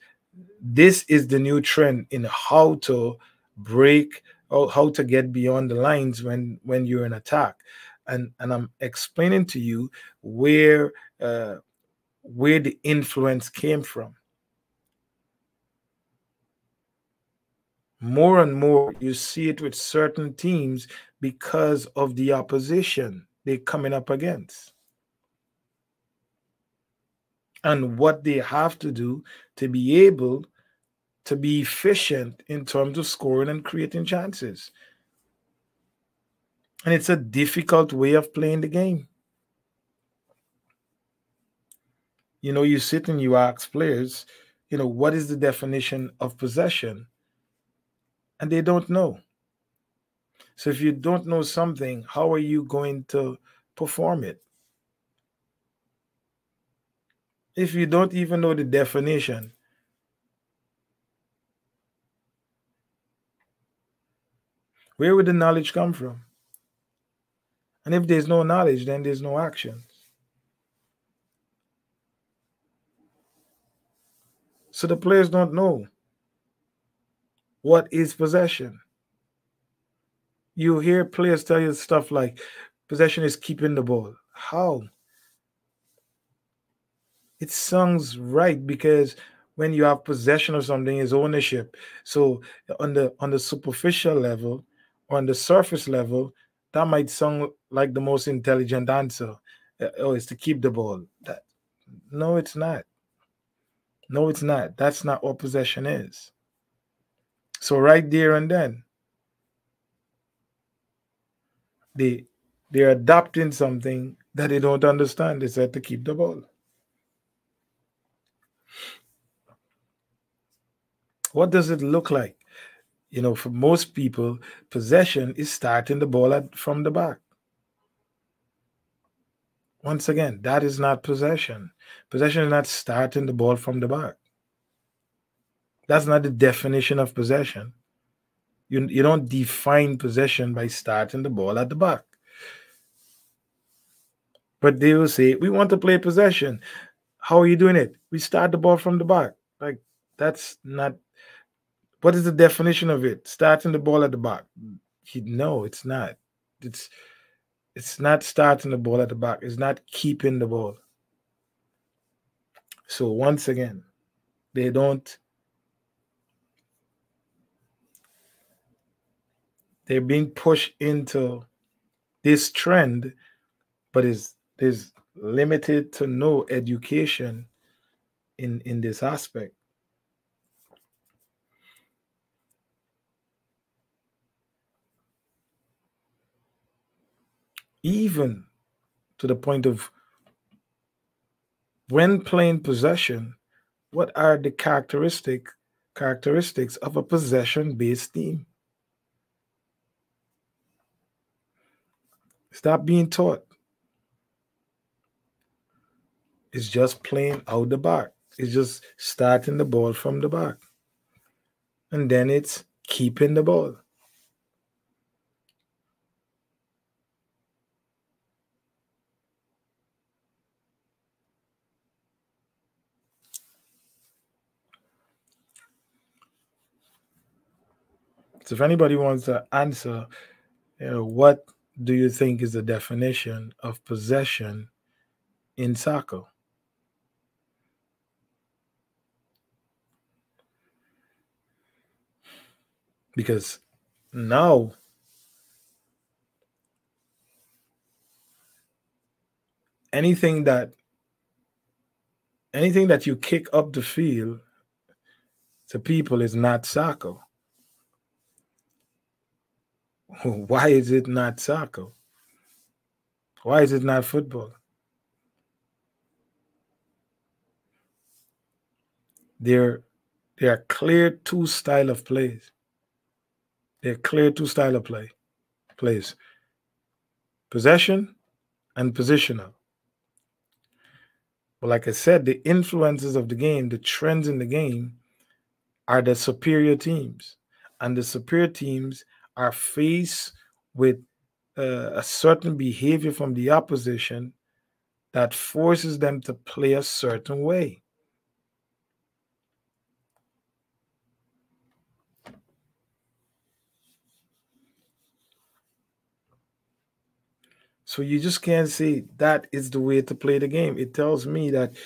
A: this is the new trend in how to break or how to get beyond the lines when when you're in attack. And and i'm explaining to you where uh where the influence came from more and more you see it with certain teams because of the opposition they're coming up against and what they have to do to be able to be efficient in terms of scoring and creating chances. And it's a difficult way of playing the game. You know, you sit and you ask players, you know, what is the definition of possession? And they don't know. So if you don't know something, how are you going to perform it? if you don't even know the definition? Where would the knowledge come from? And if there's no knowledge, then there's no action. So the players don't know what is possession. You hear players tell you stuff like possession is keeping the ball. How? it sounds right because when you have possession of something is ownership so on the on the superficial level on the surface level that might sound like the most intelligent answer uh, oh it's to keep the ball that no it's not no it's not that's not what possession is so right there and then they they're adopting something that they don't understand they said to keep the ball What does it look like? You know, for most people, possession is starting the ball at, from the back. Once again, that is not possession. Possession is not starting the ball from the back. That's not the definition of possession. You, you don't define possession by starting the ball at the back. But they will say, We want to play possession. How are you doing it? We start the ball from the back. Like, that's not what is the definition of it? Starting the ball at the back. you no, it's not. It's it's not starting the ball at the back. It's not keeping the ball. So once again, they don't they're being pushed into this trend, but is there's limited to no education in in this aspect. Even to the point of when playing possession, what are the characteristic characteristics of a possession-based team? Stop being taught. It's just playing out the back. It's just starting the ball from the back. And then it's keeping the ball. So if anybody wants to answer, you know, what do you think is the definition of possession in soccer? Because now anything that anything that you kick up the field to people is not soccer. Why is it not soccer? Why is it not football? There, there are clear two style of plays. There are clear two style of play plays. Possession and positional. But like I said, the influences of the game, the trends in the game, are the superior teams. And the superior teams are faced with uh, a certain behavior from the opposition that forces them to play a certain way. So you just can't say that is the way to play the game. It tells me that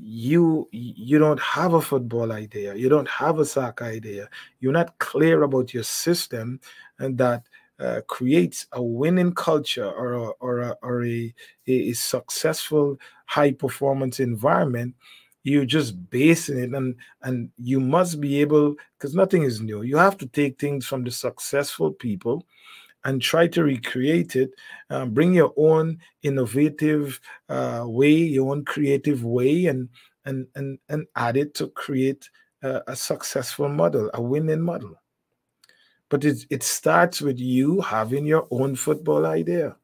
A: you you don't have a football idea you don't have a soccer idea you're not clear about your system and that uh, creates a winning culture or a, or a, or a, a successful high performance environment you're just basing it and and you must be able because nothing is new you have to take things from the successful people and try to recreate it. Uh, bring your own innovative uh, way, your own creative way, and and and and add it to create a, a successful model, a winning model. But it it starts with you having your own football idea,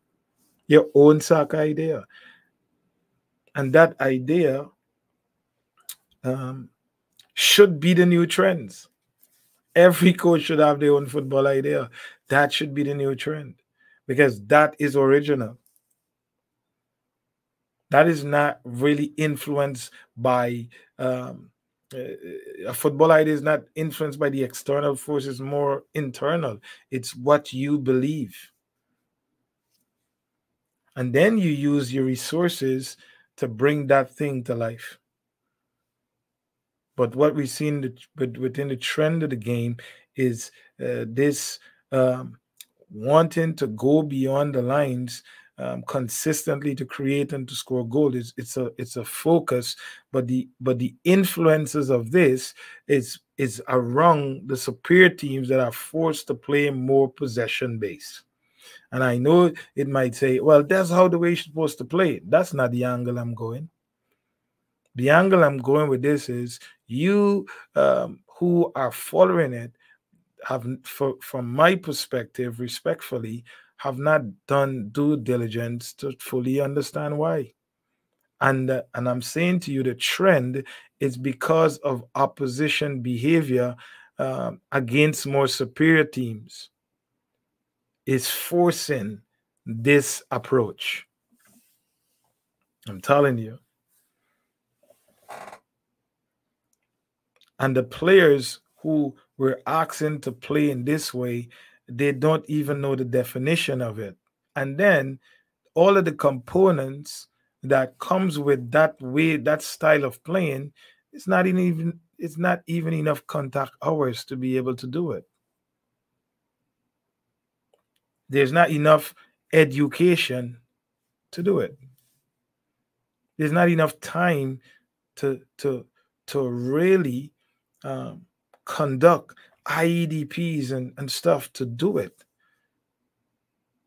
A: your own soccer idea, and that idea um, should be the new trends. Every coach should have their own football idea. That should be the new trend because that is original. That is not really influenced by um, uh, a football idea is not influenced by the external forces, more internal. It's what you believe. And then you use your resources to bring that thing to life. But what we've seen the, within the trend of the game is uh, this um, wanting to go beyond the lines um, consistently to create and to score goals. It's, it's a it's a focus, but the but the influences of this is is around the superior teams that are forced to play more possession base. And I know it might say, well, that's how the way you're supposed to play. That's not the angle I'm going. The angle I'm going with this is you um, who are following it have, for, from my perspective, respectfully, have not done due diligence to fully understand why. And, uh, and I'm saying to you, the trend is because of opposition behavior uh, against more superior teams is forcing this approach. I'm telling you. And the players who were asking to play in this way, they don't even know the definition of it. And then all of the components that comes with that way, that style of playing, it's not even it's not even enough contact hours to be able to do it. There's not enough education to do it. There's not enough time to to to really um, conduct IEDPs and, and stuff to do it.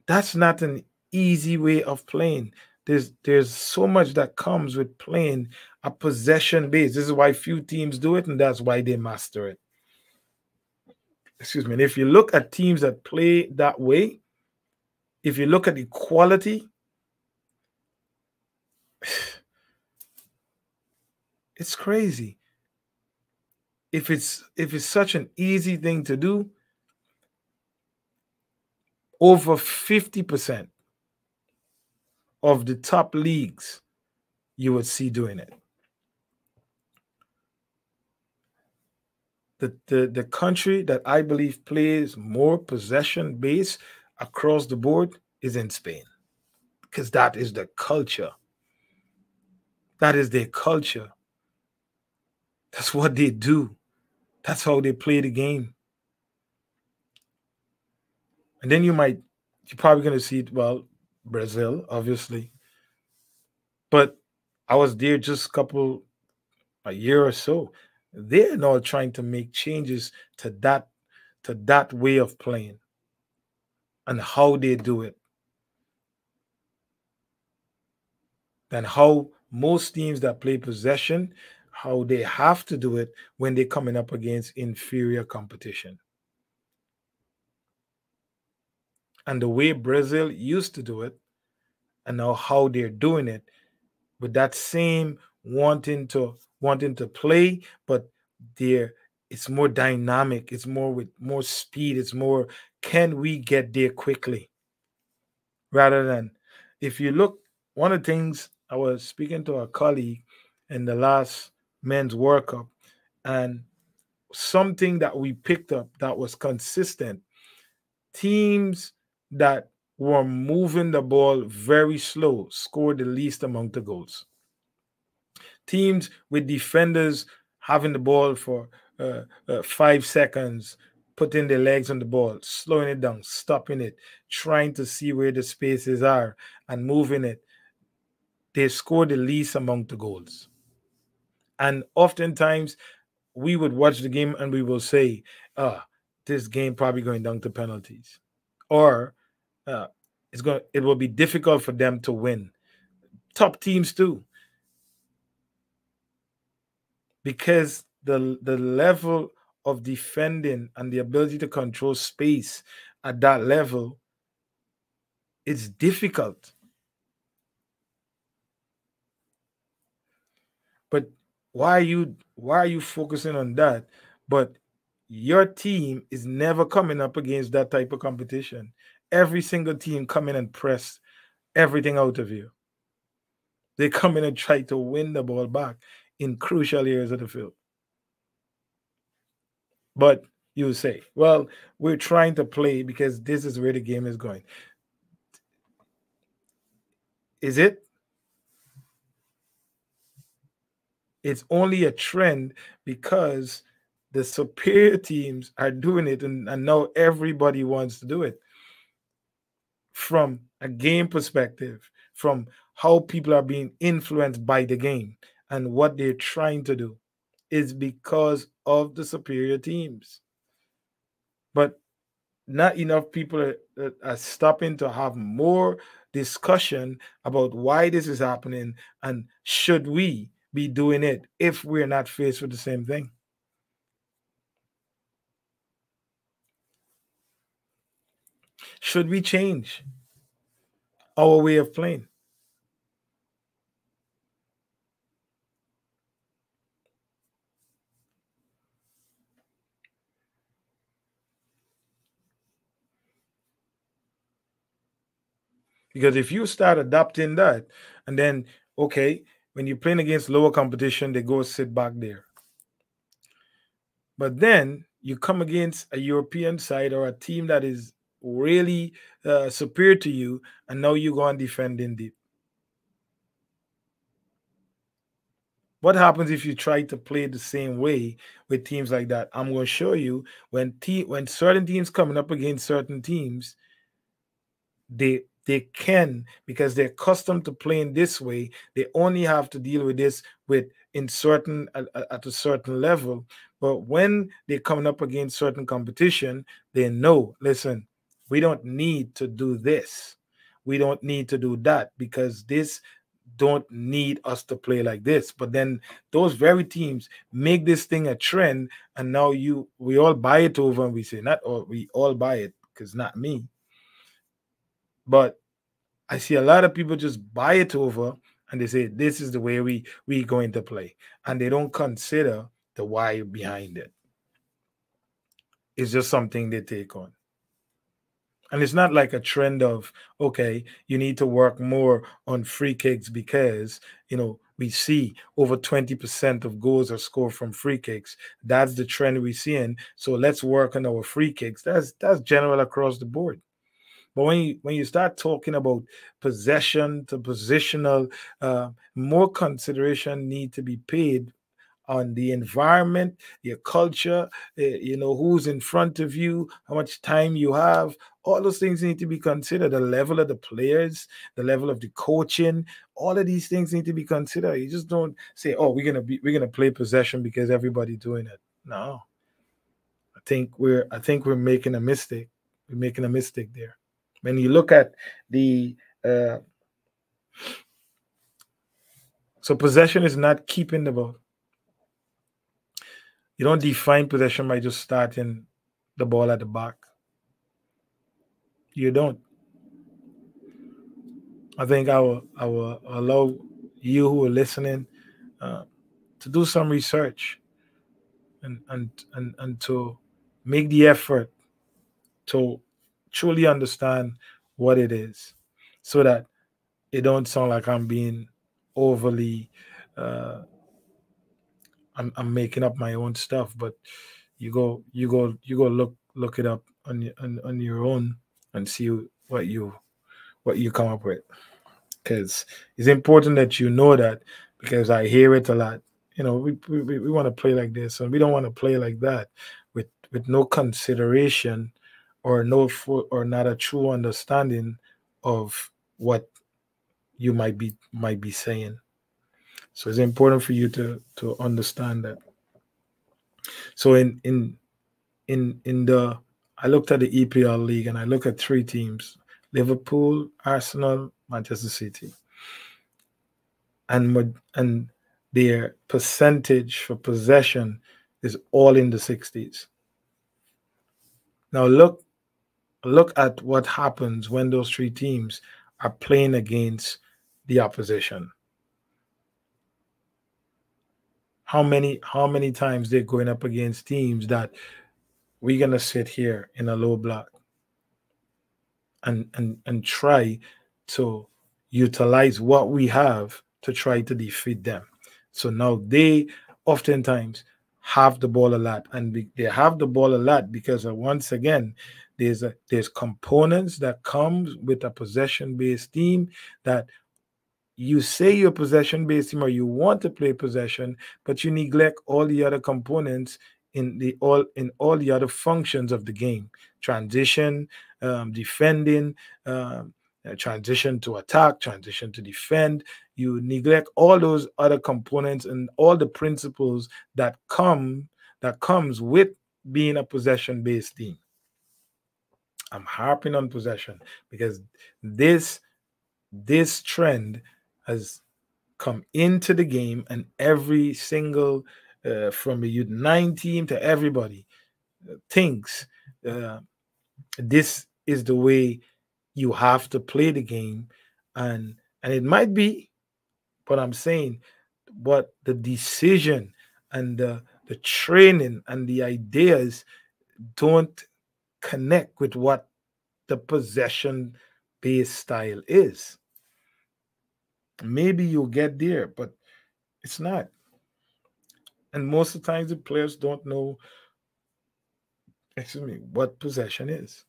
A: That's not an easy way of playing. There's there's so much that comes with playing a possession base. This is why few teams do it, and that's why they master it. Excuse me. And if you look at teams that play that way, if you look at the quality, it's crazy. If it's if it's such an easy thing to do, over 50% of the top leagues you would see doing it. The, the, the country that I believe plays more possession base across the board is in Spain because that is the culture. That is their culture. That's what they do. That's how they play the game. And then you might, you're probably going to see, well, Brazil, obviously. But I was there just a couple, a year or so. They're now trying to make changes to that, to that way of playing and how they do it. And how most teams that play possession, how they have to do it when they're coming up against inferior competition. and the way Brazil used to do it, and now how they're doing it, with that same wanting to wanting to play, but there it's more dynamic, it's more with more speed, it's more can we get there quickly? Rather than if you look, one of the things I was speaking to a colleague in the last men's World Cup, and something that we picked up that was consistent teams that were moving the ball very slow scored the least amount of goals. Teams with defenders having the ball for uh, uh, five seconds, putting their legs on the ball, slowing it down, stopping it, trying to see where the spaces are and moving it, they scored the least amount of goals. And oftentimes we would watch the game and we will say, ah, this game probably going down to penalties. Or uh, it's going it will be difficult for them to win. Top teams too. Because the the level of defending and the ability to control space at that level it's difficult. But why are you why are you focusing on that? But your team is never coming up against that type of competition every single team come in and press everything out of you. They come in and try to win the ball back in crucial areas of the field. But you say, well, we're trying to play because this is where the game is going. Is it? It's only a trend because the superior teams are doing it, and, and now everybody wants to do it from a game perspective, from how people are being influenced by the game and what they're trying to do, is because of the superior teams. But not enough people are, are, stopping to have more discussion about why this is happening and should we be doing it if we're not faced with the same thing. Should we change our way of playing? Because if you start adopting that, and then, okay, when you're playing against lower competition, they go sit back there. But then you come against a European side or a team that is really uh, superior to you, and now you go and defend in deep. What happens if you try to play the same way with teams like that? I'm going to show you when te- when certain teams coming up against certain teams, they they can because they're accustomed to playing this way. They only have to deal with this with in certain at, a certain level. But when they're coming up against certain competition, they know, listen, we don't need to do this. We don't need to do that because this don't need us to play like this. But then those very teams make this thing a trend, and now you we all buy it over and we say, not all we all buy it because not me. But I see a lot of people just buy it over and they say this is the way we we going to play, and they don't consider the why behind it. It's just something they take on. And it's not like a trend of, okay, you need to work more on free kicks because, you know, we see over 20% of goals are scored from free kicks. That's the trend we're seeing. So let's work on our free kicks. That's that's general across the board. But when you when you start talking about possession to positional, uh, more consideration need to be paid on the environment, your culture, uh, you know, who's in front of you, how much time you have. All those things need to be considered. The level of the players, the level of the coaching, all of these things need to be considered. You just don't say, "Oh, we're gonna be we're gonna play possession because everybody's doing it." No, I think we're I think we're making a mistake. We're making a mistake there. When you look at the uh, so possession is not keeping the ball. You don't define possession by just starting the ball at the back. You don't. I think I will, I will allow you who are listening uh, to do some research and, and and and to make the effort to truly understand what it is so that it don't sound like I'm being overly uh, I'm, I'm making up my own stuff, but you go you go you go look look it up on your on, on your own and see what you what you come up with. Because it's important that you know that because I hear it a lot. You know, we we, we want to play like this and we don't want to play like that with with no consideration or no or not a true understanding of what you might be might be saying. So it's important for you to to understand that. So in in in in the I looked at the EPL league and I look at three teams: Liverpool, Arsenal, Manchester City, and and their percentage for possession is all in the 60s. Now look look at what happens when those three teams are playing against the opposition how many how many times they're going up against teams that we're gonna sit here in a low block and and and try to utilize what we have to try to defeat them. So now they oftentimes have the ball a lot, and they have the ball a lot because uh, once again, there's a there's components that comes with a possession based team that you say you're possession based team or you want to play possession, but you neglect all the other components in the all in all the other functions of the game. Transition um, defending um, uh, transition to attack transition to defend. You neglect all those other components and all the principles that come that comes with being a possession based team i'm harping on possession because this this trend has come into the game, and every single uh, from the youth nine team to everybody uh, thinks uh, this is the way you have to play the game, and and it might be, but I'm saying, but the decision and the the training and the ideas don't connect with what the possession based style is. Maybe you'll get there, but it's not. And most of the times, the players don't know excuse me, what possession is.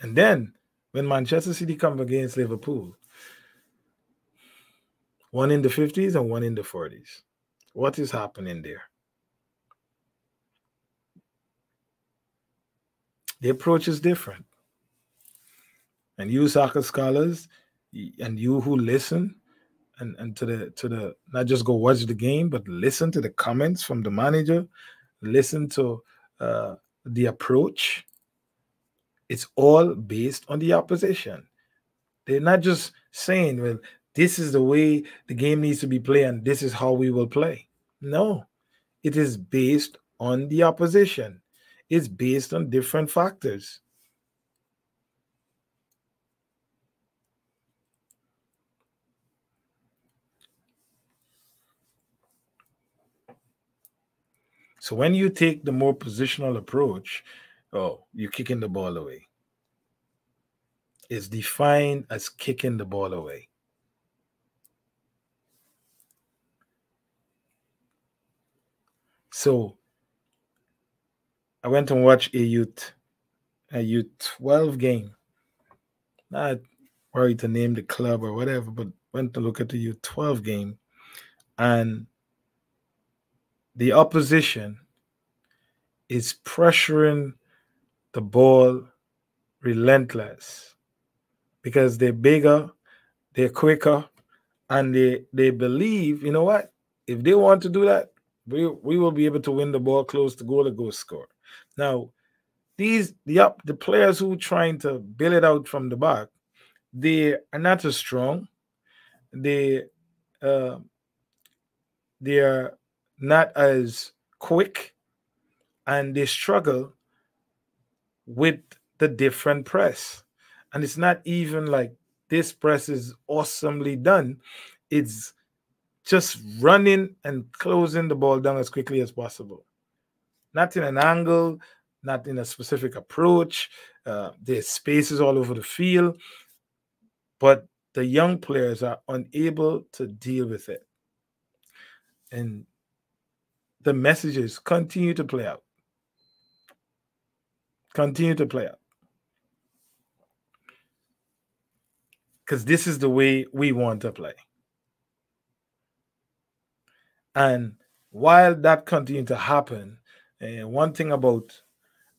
A: And then when Manchester City come against Liverpool, one in the 50s and one in the 40s. What is happening there? The approach is different. And you soccer scholars and you who listen and, and to the to the not just go watch the game, but listen to the comments from the manager, listen to uh, the approach. It's all based on the opposition. They're not just saying, well, this is the way the game needs to be played and this is how we will play. No, it is based on the opposition, it's based on different factors. So when you take the more positional approach, oh, you're kicking the ball away. It's defined as kicking the ball away. So I went and watched a youth, a youth 12 game. Not worried to name the club or whatever, but went to look at the youth 12 game. And the opposition is pressuring the ball relentless because they're bigger, they're quicker, and they they believe, you know what? If they want to do that, we we will be able to win the ball close to goal to go score. Now, these the up the players who trying to bail it out from the back, they are not as strong. They uh, they are not as quick, and they struggle with the different press. And it's not even like this press is awesomely done. It's just running and closing the ball down as quickly as possible. Not in an angle, not in a specific approach. Uh, there's spaces all over the field, but the young players are unable to deal with it. And the messages continue to play out. Continue to play out. Because this is the way we want to play. And while that continued to happen, uh, one thing about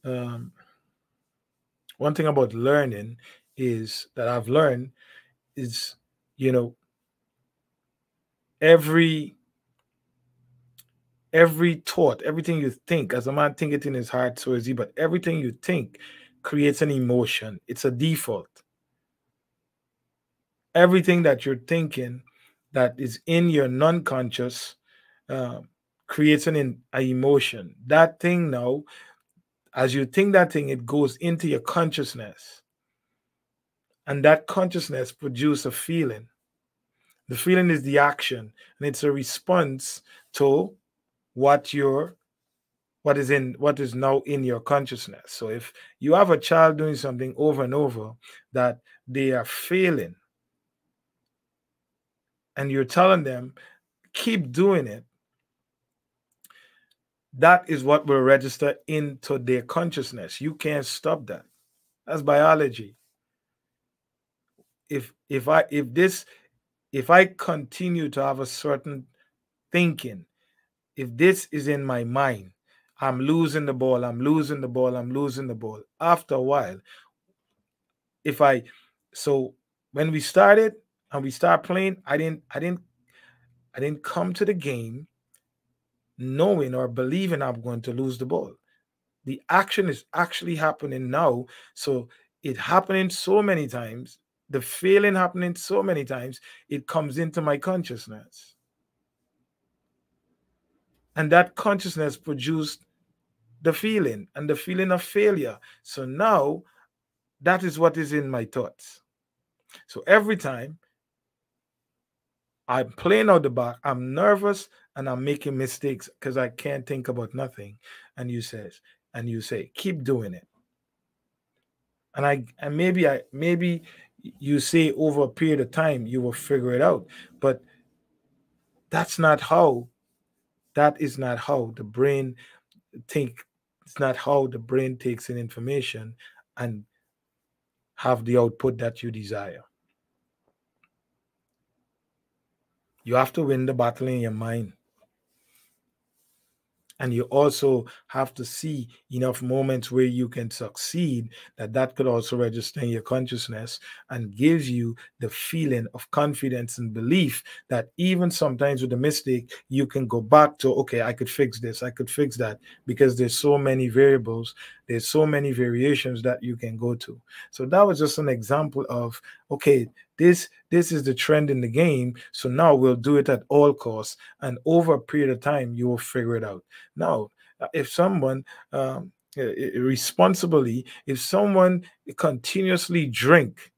A: um, one thing about learning is that I've learned is you know every every thought, everything you think, as a man thinketh in his heart, so is he. But everything you think creates an emotion. It's a default. Everything that you're thinking that is in your non-conscious uh, creates an, an emotion. That thing now, as you think that thing, it goes into your consciousness. And that consciousness produces a feeling. The feeling is the action, and it's a response to what your what is in what is now in your consciousness. So if you have a child doing something over and over that they are failing, and you're telling them, keep doing it, that is what will register into their consciousness. You can't stop that. That's biology. If if I if this if I continue to have a certain thinking, if this is in my mind, I'm losing the ball, I'm losing the ball, I'm losing the ball. After a while, if I so when we started and we start playing, I didn't I didn't I didn't come to the game knowing or believing I'm going to lose the ball. The action is actually happening now. So it happening so many times, the feeling happening so many times, it comes into my consciousness. And that consciousness produced the feeling and the feeling of failure. So now that is what is in my thoughts. So every time I'm playing out the back, I'm nervous and I'm making mistakes because I can't think about nothing. And you says, and you say, keep doing it. And I and maybe I maybe you say over a period of time you will figure it out. But that's not how that is not how the brain think it's not how the brain takes in information and have the output that you desire you have to win the battle in your mind. And you also have to see enough moments where you can succeed that that could also register in your consciousness and gives you the feeling of confidence and belief that even sometimes with a mistake you can go back to okay i could fix this i could fix that because there's so many variables there's so many variations that you can go to. So that was just an example of okay this this is the trend in the game so now we'll do it at all costs and over a period of time you will figure it out. Now uh, if someone um, responsibly if someone continuously drink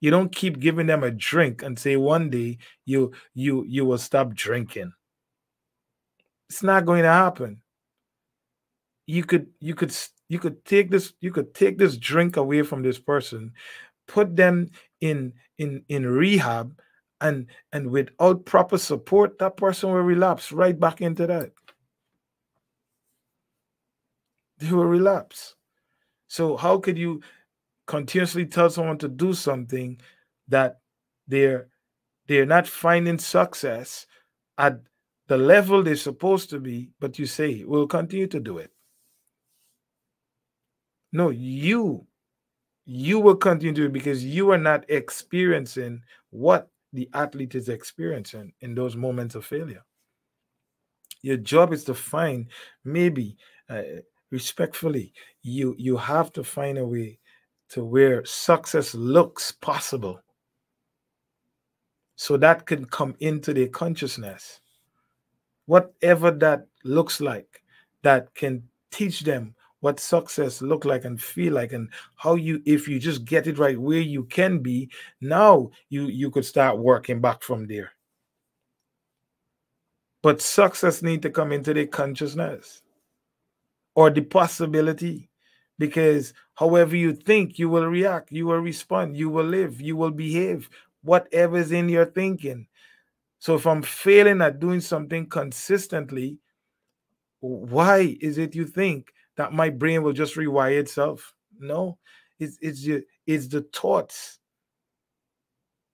A: you don't keep giving them a drink and say one day you you you will stop drinking. It's not going to happen. You could you could you could take this you could take this drink away from this person put them in in in rehab and and without proper support that person will relapse right back into that. They will relapse. So how could you continuously tell someone to do something that they're they're not finding success at the level they're supposed to be but you say we'll continue to do it. No you you will continue to because you are not experiencing what the athlete is experiencing in those moments of failure. Your job is to find maybe uh, respectfully you you have to find a way to where success looks possible so that can come into their consciousness whatever that looks like that can teach them what success look like and feel like and how you if you just get it right where you can be now you you could start working back from there. But success need to come into the consciousness or the possibility because however you think you will react you will respond you will live you will behave whatever's in your thinking. So if i'm failing at doing something consistently why is it you think that my brain will just rewire itself. No, it's it's your, it's the thoughts.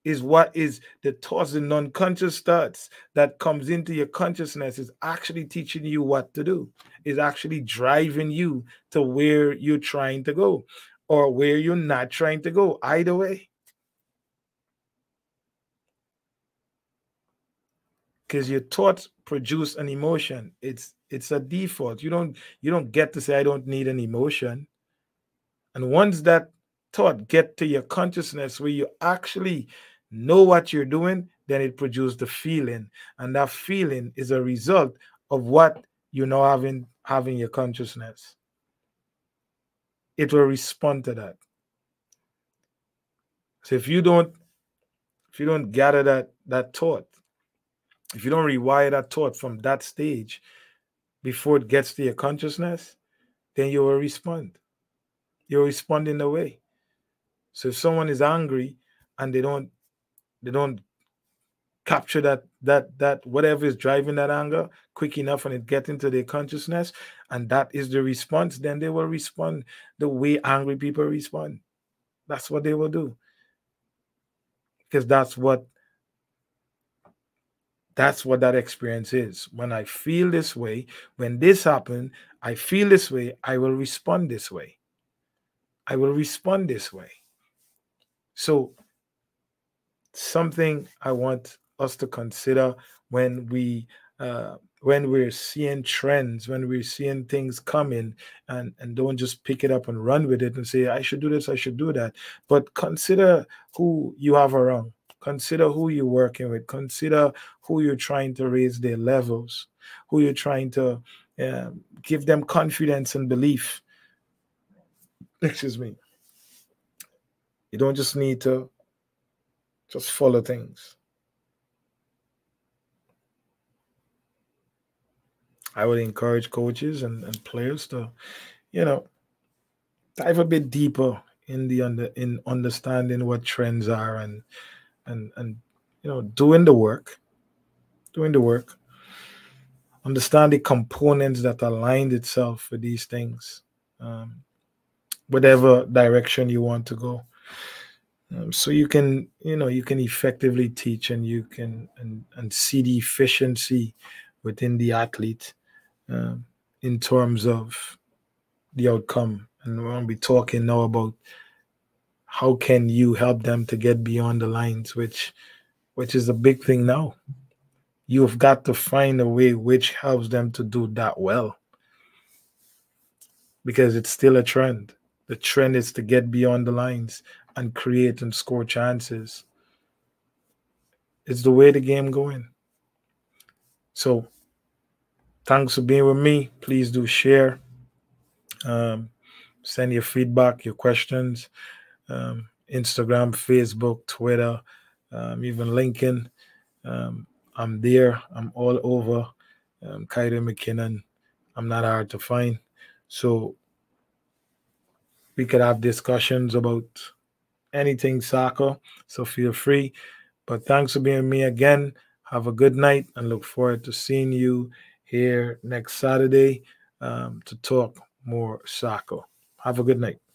A: Is what is the thoughts, the non-conscious thoughts that comes into your consciousness is actually teaching you what to do, is actually driving you to where you're trying to go or where you're not trying to go. Either way. Because your thoughts produce an emotion. It's it's a default. You don't you don't get to say i don't need an emotion. And once that thought get to your consciousness where you actually know what you're doing then it produces the feeling. And that feeling is a result of what you know having having your consciousness. It will respond to that. So if you don't if you don't gather that that thought if you don't rewire that thought from that stage before it gets to your consciousness, then you will respond. You'll respond in a way. So if someone is angry and they don't they don't capture that that that whatever is driving that anger quick enough and it get into their consciousness and that is the response then they will respond the way angry people respond that's what they will do because that's what that's what that experience is. When I feel this way, when this happened, I feel this way, I will respond this way. I will respond this way. So, something I want us to consider when we uh, when we're seeing trends, when we're seeing things coming, and and don't just pick it up and run with it and say I should do this, I should do that, but consider who you have around Consider who you're working with. Consider who you're trying to raise their levels, who you're trying to uh, give them confidence and belief. Excuse me. You don't just need to just follow things. I would encourage coaches and, and players to, you know, dive a bit deeper in the under in understanding what trends are and and and you know doing the work doing the work. Understand the components that aligned itself with these things, um, whatever direction you want to go. Um, so you can, you know, you can effectively teach and you can and, and see the efficiency within the athlete um, in terms of the outcome. And we're going to be talking now about how can you help them to get beyond the lines, which which is a big thing now. You've got to find a way which helps them to do that well. Because it's still a trend. The trend is to get beyond the lines and create and score chances. It's the way the game going. So thanks for being with me. Please do share. Um, send your feedback, your questions. Um, Instagram, Facebook, Twitter, um, even LinkedIn. Um, I'm there. I'm all over. Um, Kayode McKinnon. I'm not hard to find. So we could have discussions about anything soccer. So feel free. But thanks for being me again. Have a good night and look forward to seeing you here next Saturday um, to talk more soccer. Have a good night.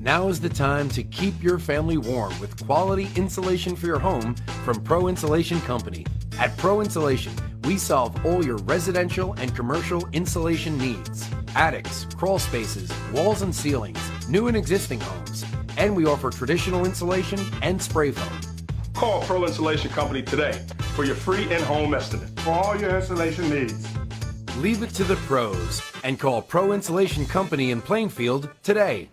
C: Now is the time to keep your family warm with quality insulation for your home from Pro Insulation Company. At Pro Insulation, we solve all your residential and commercial insulation needs attics, crawl spaces, walls and ceilings, new and existing homes. And we offer traditional insulation and spray foam.
D: Call Pro Insulation Company today for your free in home estimate for all your insulation needs.
C: Leave it to the pros and call Pro Insulation Company in Plainfield today.